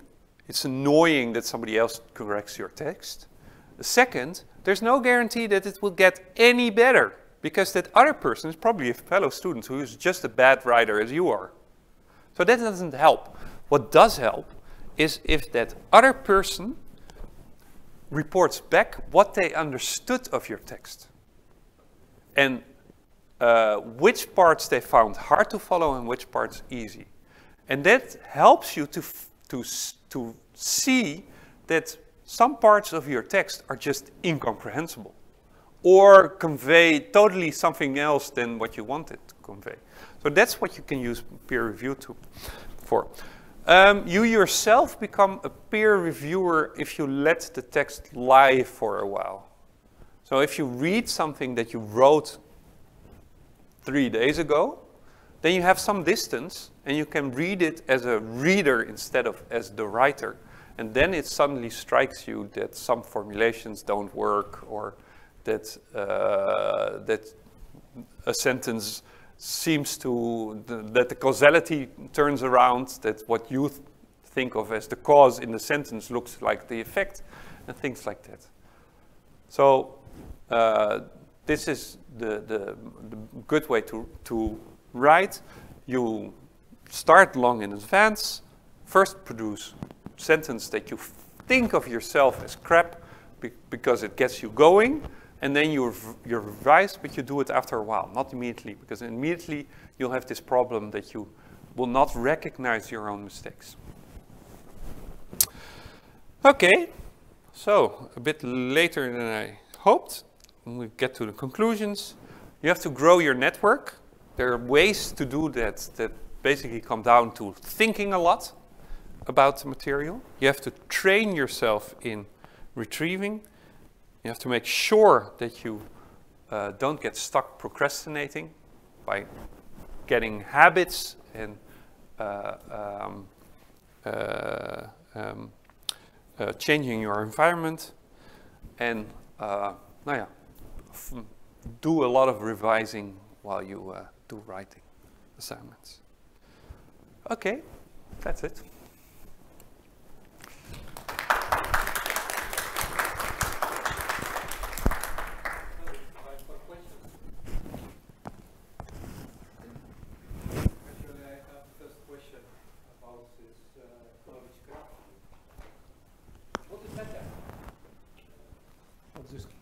It's annoying that somebody else corrects your text. The Second, there's no guarantee that it will get any better because that other person is probably a fellow student who is just a bad writer as you are. So that doesn't help. What does help is if that other person reports back what they understood of your text and uh, which parts they found hard to follow and which parts easy. And that helps you to, to, to see that some parts of your text are just incomprehensible or convey totally something else than what you wanted to convey. So that's what you can use peer review to, for. Um, you yourself become a peer reviewer if you let the text lie for a while. So if you read something that you wrote three days ago, then you have some distance and you can read it as a reader instead of as the writer. And then it suddenly strikes you that some formulations don't work or that, uh, that a sentence seems to, the, that the causality turns around, that what you th think of as the cause in the sentence looks like the effect, and things like that. So uh, this is the, the, the, good way to, to write. You start long in advance, first produce sentence that you think of yourself as crap be because it gets you going, and then you, you revise, but you do it after a while, not immediately, because immediately you'll have this problem that you will not recognize your own mistakes. Okay, so a bit later than I hoped, we get to the conclusions, you have to grow your network. There are ways to do that that basically come down to thinking a lot about the material. You have to train yourself in retrieving you have to make sure that you uh, don't get stuck procrastinating by getting habits and uh, um, uh, um, uh, changing your environment and uh, do a lot of revising while you uh, do writing assignments. Okay, that's it.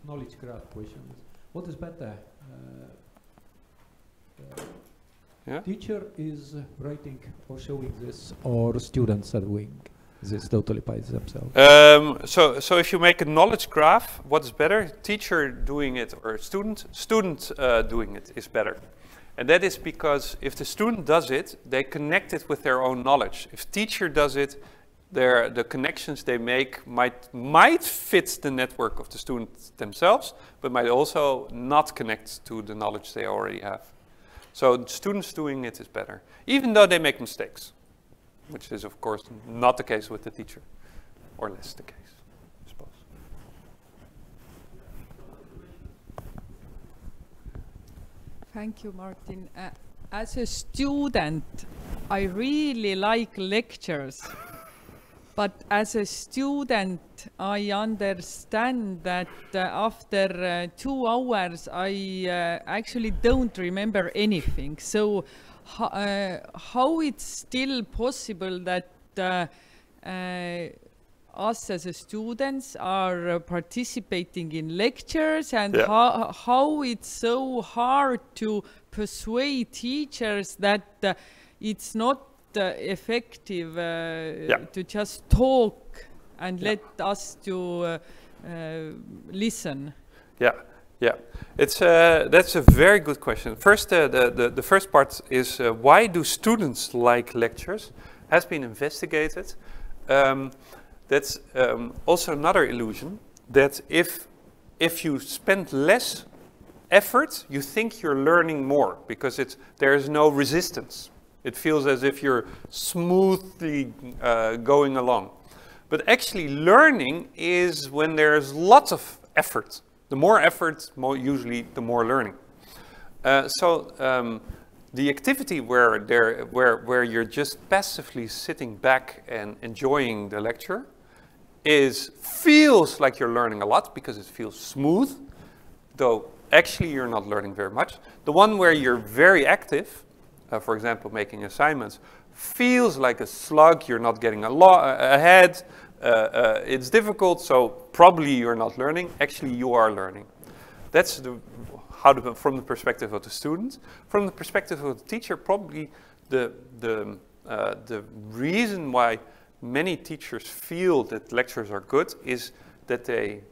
Knowledge graph question. What is better? Uh, uh, yeah? Teacher is writing or showing this, or students are doing this totally by themselves. Um, so, so if you make a knowledge graph, what's better? Teacher doing it or student? Student uh, doing it is better. And that is because if the student does it, they connect it with their own knowledge. If teacher does it, their, the connections they make might, might fit the network of the students themselves, but might also not connect to the knowledge they already have. So students doing it is better, even though they make mistakes, which is of course not the case with the teacher, or less the case, I suppose. Thank you, Martijn. Uh, as a student, I really like lectures. But as a student, I understand that uh, after uh, two hours, I uh, actually don't remember anything. So uh, how it's still possible that uh, us as students are participating in lectures and yeah. how, how it's so hard to persuade teachers that it's not effective uh, yeah. to just talk and yeah. let us to uh, listen? Yeah, yeah, it's uh, that's a very good question. First, uh, the, the, the first part is uh, why do students like lectures? Has been investigated. Um, that's um, also another illusion that if if you spend less effort, you think you're learning more because it's there is no resistance. It feels as if you're smoothly uh, going along. But actually learning is when there's lots of effort. The more effort, more usually the more learning. Uh, so um, the activity where, there, where, where you're just passively sitting back and enjoying the lecture is feels like you're learning a lot because it feels smooth, though actually you're not learning very much. The one where you're very active, uh, for example, making assignments, feels like a slug, you're not getting a lot ahead, uh, uh, it's difficult, so probably you're not learning. Actually, you are learning. That's the, how the, from the perspective of the student. From the perspective of the teacher, probably the, the, uh, the reason why many teachers feel that lectures are good is that they,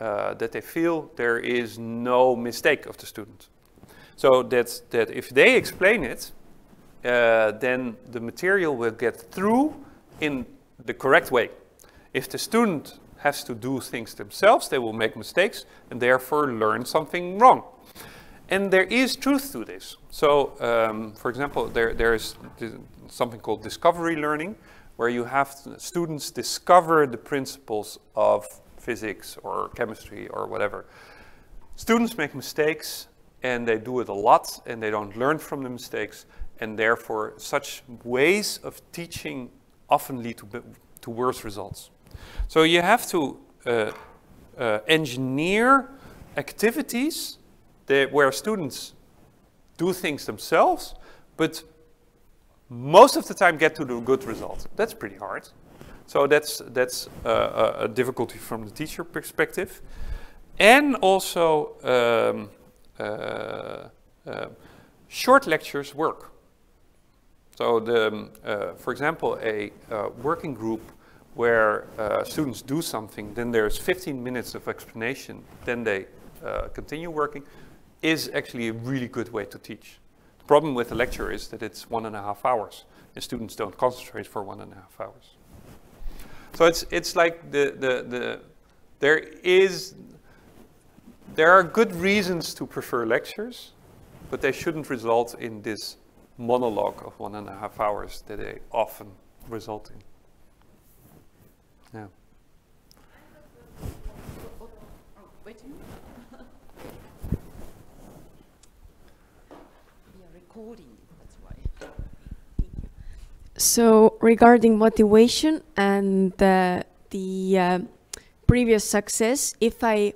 uh, that they feel there is no mistake of the student. So that, that if they explain it, uh, then the material will get through in the correct way. If the student has to do things themselves, they will make mistakes and therefore learn something wrong. And there is truth to this. So, um, for example, there, there is something called discovery learning, where you have students discover the principles of physics or chemistry or whatever. Students make mistakes and they do it a lot and they don't learn from the mistakes and therefore such ways of teaching often lead to, to worse results. So you have to uh, uh, engineer activities that, where students do things themselves, but most of the time get to the good result. That's pretty hard. So that's, that's uh, a difficulty from the teacher perspective. And also, um, uh, uh, short lectures work. So, the, um, uh, for example, a uh, working group where uh, students do something, then there's 15 minutes of explanation, then they continue working, is actually a really good way to teach The problem with the lecture is that it's one and a half hours, and students don't concentrate for one and a half hours. So it's it's like the the the there is there are good reasons to prefer lectures, but they shouldn't result in this monologue of one and a half hours that they often result in. Yeah. So regarding motivation and uh, the uh, previous success, if I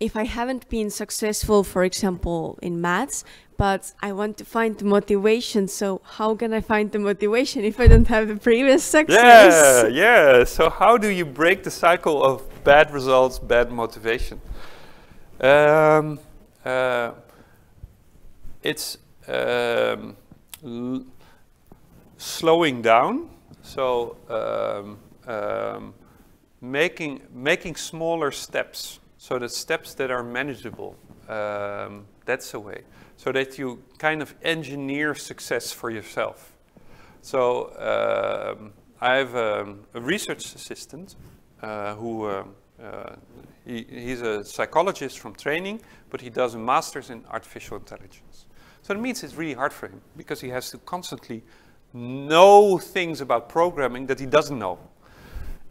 if I haven't been successful, for example, in maths, but I want to find the motivation. So how can I find the motivation if I don't have the previous success? Yeah, yeah. So how do you break the cycle of bad results, bad motivation? Um, uh, it's um, slowing down, so um, um, making making smaller steps, so the steps that are manageable. Um, that's a way, so that you kind of engineer success for yourself. So um, I have um, a research assistant uh, who. Uh, uh, he, he's a psychologist from training, but he does a master's in artificial intelligence. So it means it's really hard for him because he has to constantly know things about programming that he doesn't know.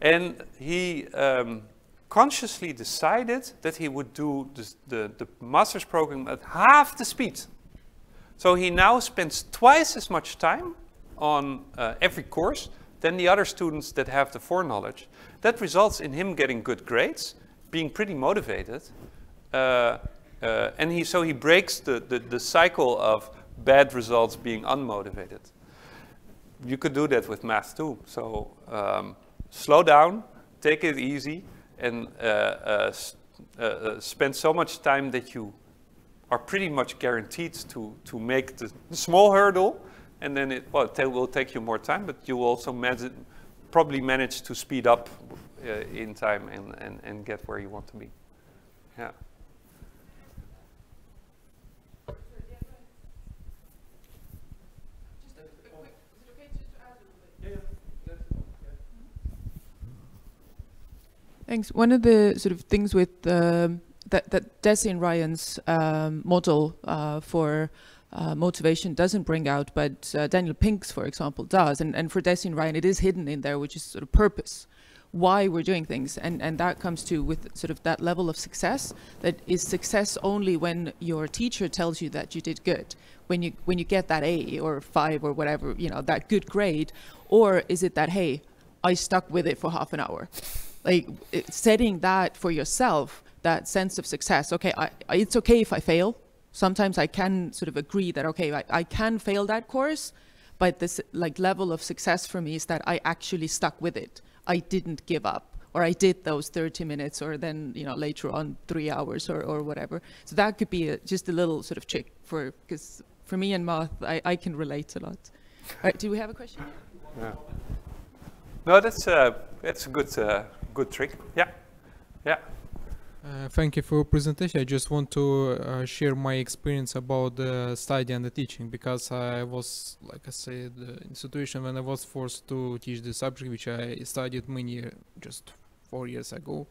And he um, consciously decided that he would do this, the, the master's program at half the speed. So he now spends twice as much time on uh, every course than the other students that have the foreknowledge. That results in him getting good grades, being pretty motivated, uh, uh, and he, so he breaks the, the, the, cycle of bad results being unmotivated. You could do that with math too. So um, slow down, take it easy, and uh, uh, uh, spend so much time that you are pretty much guaranteed to, to make the small hurdle, and then it, well, it will take you more time, but you will also probably manage to speed up uh, in time and, and, and get where you want to be. Yeah. Thanks. One of the sort of things with um, that that Deci and Ryan's um, model uh, for uh, motivation doesn't bring out, but uh, Daniel Pink's, for example, does. And and for Deci and Ryan, it is hidden in there, which is sort of purpose, why we're doing things, and and that comes to with sort of that level of success. That is success only when your teacher tells you that you did good, when you when you get that A or five or whatever, you know, that good grade, or is it that hey, I stuck with it for half an hour like setting that for yourself, that sense of success. Okay, I, it's okay if I fail. Sometimes I can sort of agree that okay, I, I can fail that course, but this like level of success for me is that I actually stuck with it. I didn't give up, or I did those 30 minutes, or then you know later on three hours, or, or whatever. So that could be a, just a little sort of trick for because for me in math, I, I can relate a lot. All right, do we have a question? Yeah. No, that's uh, that's a good uh, good trick. Yeah, yeah. Uh, thank you for your presentation. I just want to uh, share my experience about the study and the teaching because I was, like I said, uh, in situation when I was forced to teach the subject which I studied many just four years ago.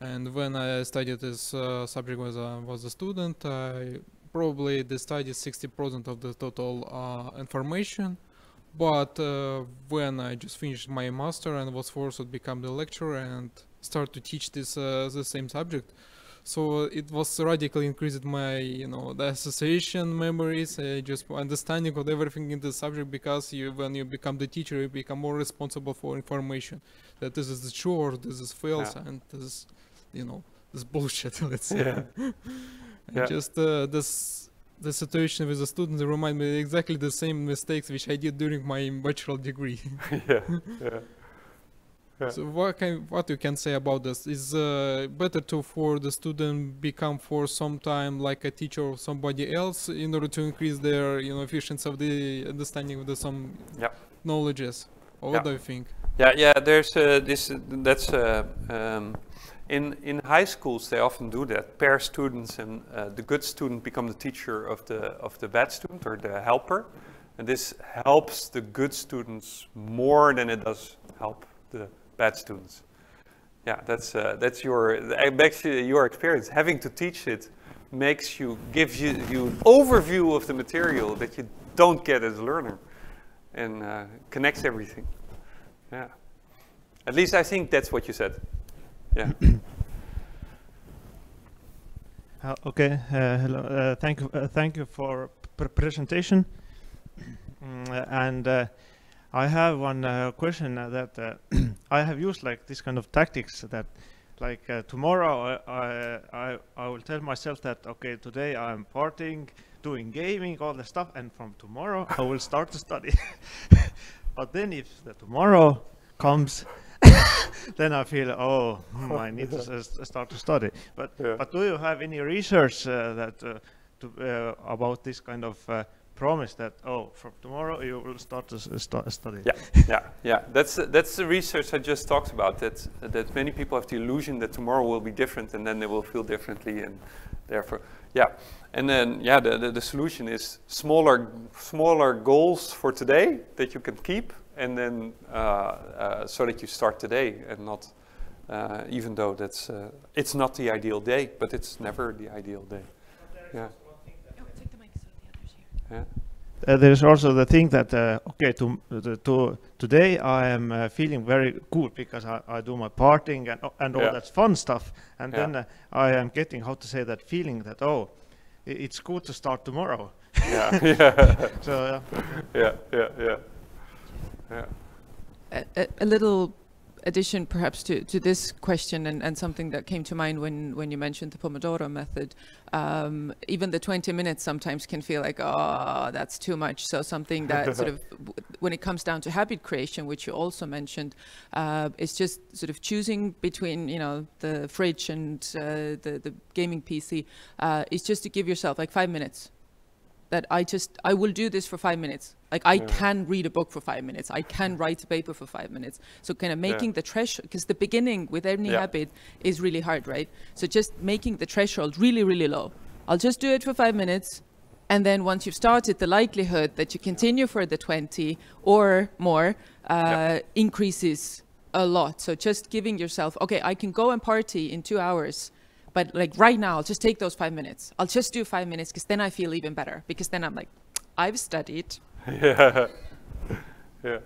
And when I studied this uh, subject was I was a student, I probably they studied 60% of the total uh, information. But uh, when I just finished my master and was forced to become the lecturer and start to teach this uh, the same subject, so it was radically increased my you know the association memories, uh, just understanding of everything in the subject because you when you become the teacher you become more responsible for information that this is true or this is false Yeah. and this is you know this bullshit let's say. Yeah. Yeah. just uh, this the situation with the students remind me exactly the same mistakes which I did during my bachelor degree. yeah, yeah. Yeah. So what can what you can say about this is uh, better to for the student become for some time like a teacher or somebody else in order to increase their you know efficiency of the understanding of the some Yeah. knowledges. Or what do you think? Yeah, yeah. There's uh, this. That's uh, um, in in high schools they often do that. Pair students and uh, the good student become the teacher of the of the bad student or the helper, and this helps the good students more than it does help the bad students. Yeah, that's uh, that's your you, your experience. Having to teach it makes you gives you you an overview of the material that you don't get as a learner, and uh, connects everything. Yeah. At least I think that's what you said. Yeah. Uh, okay. Uh, hello. Uh, thank you. Uh, thank you for pr- presentation. Mm, uh, and I have one question that I have used like this kind of tactics that, like uh, tomorrow I, I I I will tell myself that okay today I'm partying, doing gaming, all the stuff, and from tomorrow I will start to study. but then if the tomorrow comes. then I feel, oh, hmm, I need to s- s- start to study. But Yeah. but do you have any research uh, that uh, to, uh, about this kind of uh, promise that oh, from tomorrow you will start to s- stu- study? Yeah, yeah, yeah. That's that's the research I just talked about. That that many people have the illusion that tomorrow will be different, and then they will feel differently, and therefore, yeah. And then, yeah, the, the, the solution is smaller smaller goals for today that you can keep, and then uh, uh, so that you start today and not. Uh, even though that's uh, it's not the ideal day, but it's never the ideal day. Yeah. Yeah. Uh, there is also the thing that uh, okay, to, the, to today I am uh, feeling very good because I, I do my partying and and all Yeah. that fun stuff, and Yeah. then uh, I am getting how to say that feeling that oh, it's good to start tomorrow. Yeah. yeah. So uh, yeah. Yeah. Yeah. Yeah. a, a, little addition perhaps to, to this question and, and something that came to mind when, when you mentioned the Pomodoro method. Um, even the 20 minutes sometimes can feel like, oh, that's too much. So something that sort of, when it comes down to habit creation, which you also mentioned, uh, is just sort of choosing between, you know, the fridge and uh, the, the gaming PC, uh, is just to give yourself like five minutes that I just I will do this for five minutes. Like I Yeah. can read a book for five minutes. I can write a paper for five minutes. So kind of Yeah. making the threshold because the beginning with any Yeah. habit is really hard, right? So just making the threshold really really low. I'll just do it for five minutes, and then once you've started, the likelihood that you continue for the twenty or more uh, Yeah. increases a lot. So just giving yourself, okay, I can go and party in two hours, but like right now, I'll just take those five minutes. I'll just do five minutes because then I feel even better because then I'm like, I've studied. Yeah. yeah.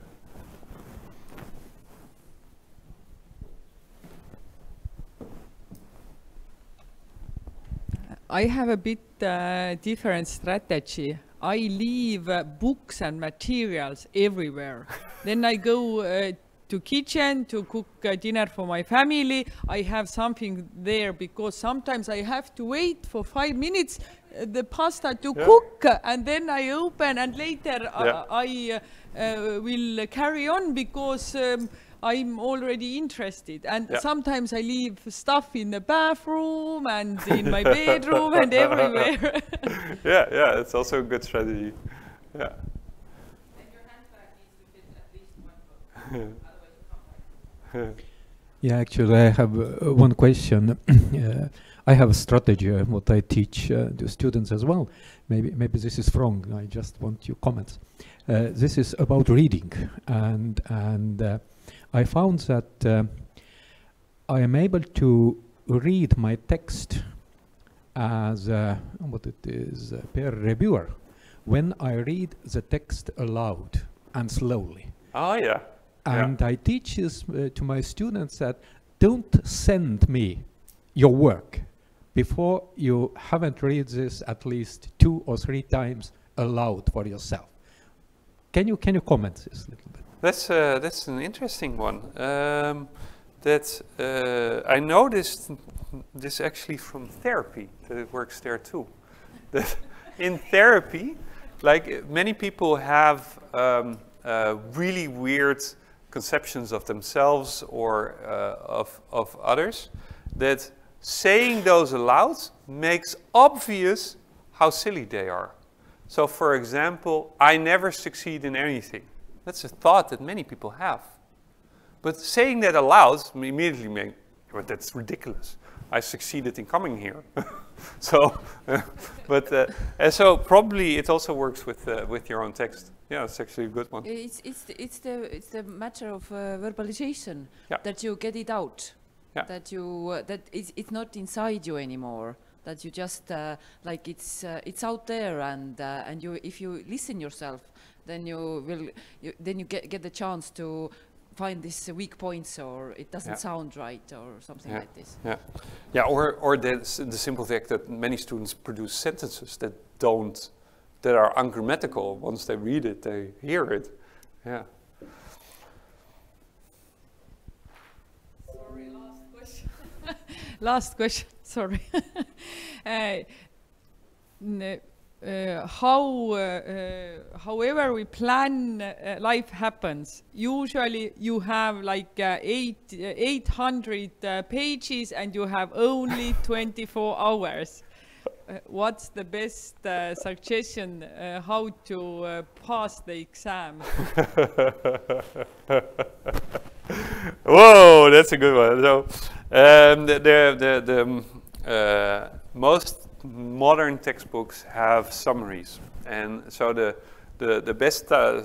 I have a bit uh, different strategy. I leave uh, books and materials everywhere. then I go uh, to kitchen to cook uh, dinner for my family. I have something there because sometimes I have to wait for five minutes uh, the pasta to Yeah. cook uh, and then I open and later uh, Yeah. I uh, uh, will carry on because um, I'm already interested and Yeah. sometimes I leave stuff in the bathroom and in my bedroom and everywhere. yeah, yeah, it's also a good strategy. Yeah. Yeah, actually, I have uh, one question. uh, I have a strategy, uh, what I teach uh, to students as well. Maybe, maybe this is wrong. I just want your comments. Uh, this is about reading, and and uh, I found that I am able to read my text as what it is, peer reviewer, when I read the text aloud and slowly. Oh, yeah. Yeah. And I teach this uh, to my students that don't send me your work before you haven't read this at least two or three times aloud for yourself. Can you can you comment this a little bit? That's uh, that's an interesting one. Um, that uh, I noticed this actually from therapy that it works there too. That in therapy, like many people have um, uh, really weird conceptions of themselves or uh, of of others. That saying those aloud makes obvious how silly they are. So, for example, I never succeed in anything. That's a thought that many people have. But saying that aloud immediately makes, well, that's ridiculous. I succeeded in coming here. so, but uh, and so probably it also works with uh, with your own text. Yeah, it's actually a good one. It's it's the, it's the it's the matter of uh, verbalization Yeah. that you get it out. Yeah. That you uh, that it's it's not inside you anymore. That you just uh, like it's uh, it's out there and uh, and you if you listen yourself, then you will you, then you get get the chance to find these weak points or it doesn't Yeah. sound right or something Yeah. like this. Yeah, yeah, or or the the simple fact that many students produce sentences that don't that are ungrammatical. Once they read it, they hear it. Yeah. Sorry, last question. last question, sorry. uh, n- uh, how, uh, uh, however we plan uh, life happens, usually you have like uh, eight, uh, 800 uh, pages and you have only 24 hours. Uh, what's the best uh, suggestion uh, how to uh, pass the exam? Whoa, that's a good one. So, um, the the the, the um, uh, most modern textbooks have summaries, and so the the the best uh,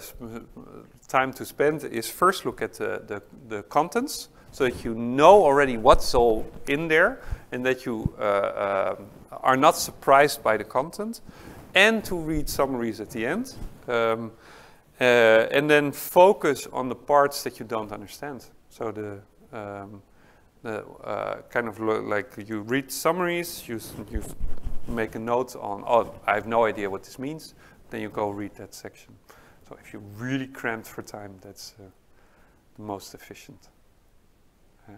time to spend is first look at the, the the contents, so that you know already what's all in there, and that you uh, um are not surprised by the content, and to read summaries at the end. Um, uh, and then focus on the parts that you don't understand. So the, um, uh, kind of like you read summaries, you, you make a note on, oh, I have no idea what this means, then you go read that section. So if you're really cramped for time, that's uh, the most efficient. Yeah.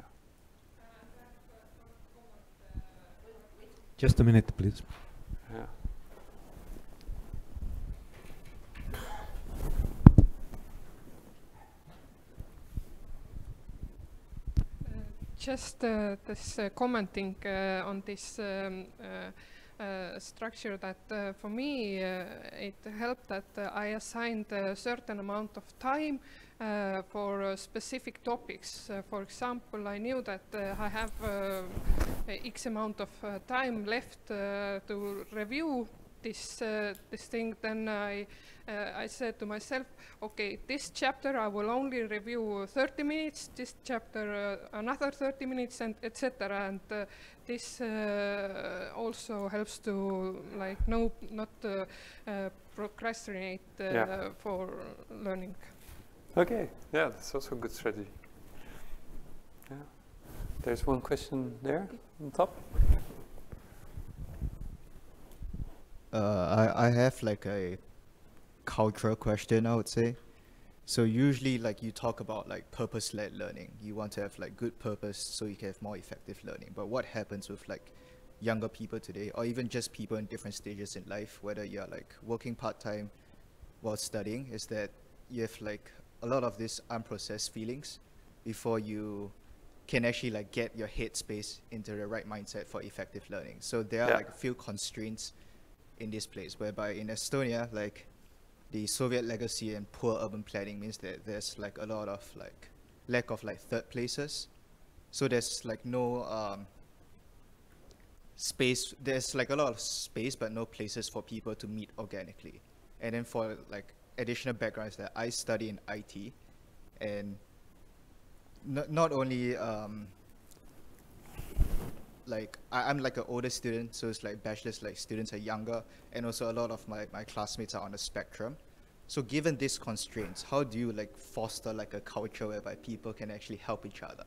Just a minute, please. Just uh, this uh, commenting uh, on this um, uh, structure that uh, for me uh, it helped that I assigned a certain amount of time for specific topics. For example, I knew that I have X amount of time left to review this this thing. Then I uh, I said to myself, okay, this chapter I will only review 30 minutes, this chapter uh, another 30 minutes, and etc. And uh, this uh, also helps to like no not uh, uh, procrastinate uh, Yeah. for learning. Okay, yeah, that's also a good strategy. Yeah. There's one question there on top. Uh, I, I have like a cultural question, I would say. So usually, like you talk about like purpose-led learning. You want to have like good purpose so you can have more effective learning. But what happens with like younger people today, or even just people in different stages in life, whether you're like working part-time while studying, is that you have like a lot of these unprocessed feelings before you can actually like get your headspace into the right mindset for effective learning. So there are Yeah. like a few constraints in this place, whereby in Estonia, like the Soviet legacy and poor urban planning means that there's like a lot of like lack of like third places. So there's like no um, space. There's like a lot of space, but no places for people to meet organically. And then for like additional backgrounds that I study in IT, and not not only um, like I, I'm like an older student, so it's like bachelor's like students are younger, and also a lot of my, my classmates are on the spectrum. So given these constraints, how do you like foster like a culture whereby people can actually help each other?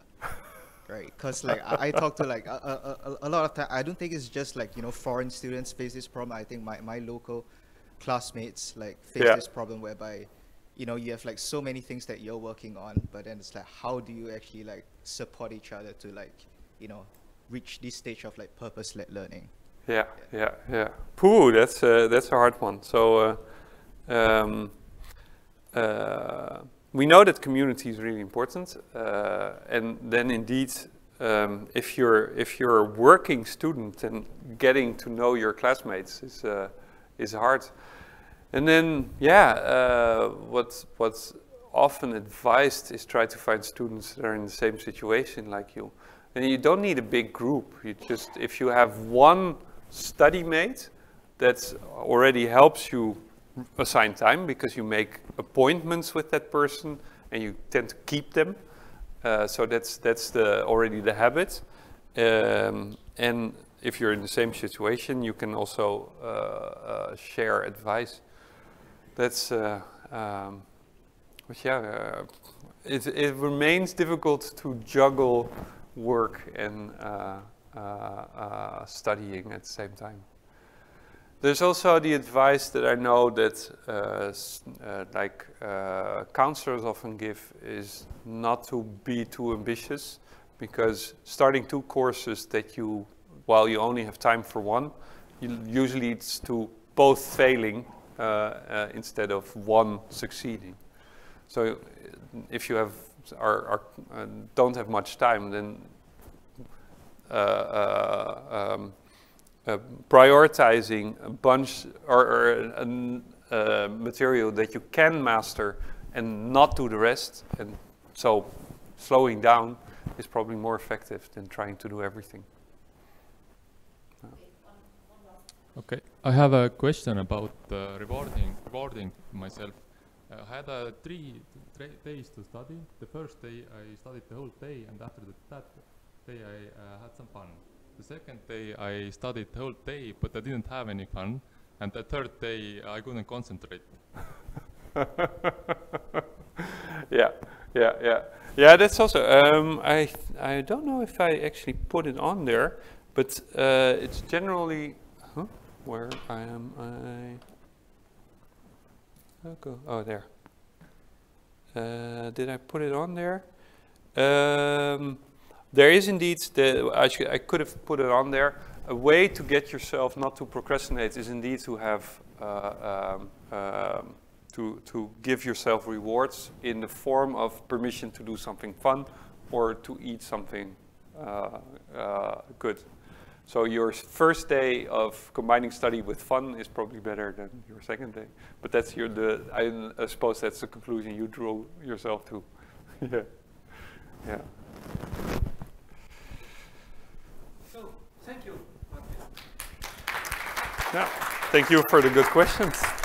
Right, because like I, I talk to like a, a, a, a lot of time. I don't think it's just like you know foreign students face this problem. I think my, my local classmates like face Yeah. this problem whereby you know you have like so many things that you're working on, but then it's like how do you actually like support each other to like you know reach this stage of like purpose-led learning? Yeah, yeah, yeah. Pooh, that's uh, that's a hard one. So, uh, um, uh, we know that community is really important, uh, and then indeed, um, if you're if you're a working student, then getting to know your classmates is uh, is hard. And then, yeah, uh, what what's often advised is try to find students that are in the same situation like you. And you don't need a big group. You just if you have one study mate that already helps you assign time because you make appointments with that person and you tend to keep them. Uh, so that's that's the already the habit. Um, and if you're in the same situation, you can also uh, uh, share advice. That's uh, um, yeah, uh, it, it remains difficult to juggle work and uh, uh, uh, studying at the same time. There's also the advice that I know that uh, uh, like uh, counselors often give is not to be too ambitious because starting two courses that you, while you only have time for one, usually leads to both failing instead of one succeeding. So if you have are, are, uh, don't have much time, then uh, uh, um, uh, prioritizing a bunch or, or material that you can master and not do the rest, and so slowing down is probably more effective than trying to do everything. Okay, I have a question about uh, rewarding rewarding myself. Uh, I had uh, three days to study. The first day I studied the whole day, and after the, that day I uh, had some fun. The second day I studied the whole day, but I didn't have any fun. And the third day I couldn't concentrate. yeah, yeah, yeah, yeah. That's also. Um, I I don't know if I actually put it on there, but uh, it's generally. Huh? Where I am I? Oh, go. Oh, there. Uh, did I put it on there? Um, there is indeed the. I, I could have put it on there. A way to get yourself not to procrastinate is indeed to have uh, um, um, to to give yourself rewards in the form of permission to do something fun or to eat something uh, uh, good. So your first day of combining study with fun is probably better than your second day. But that's your the I, I suppose that's the conclusion you drew yourself to. yeah. Yeah. So, thank you. Yeah. Thank you for the good questions.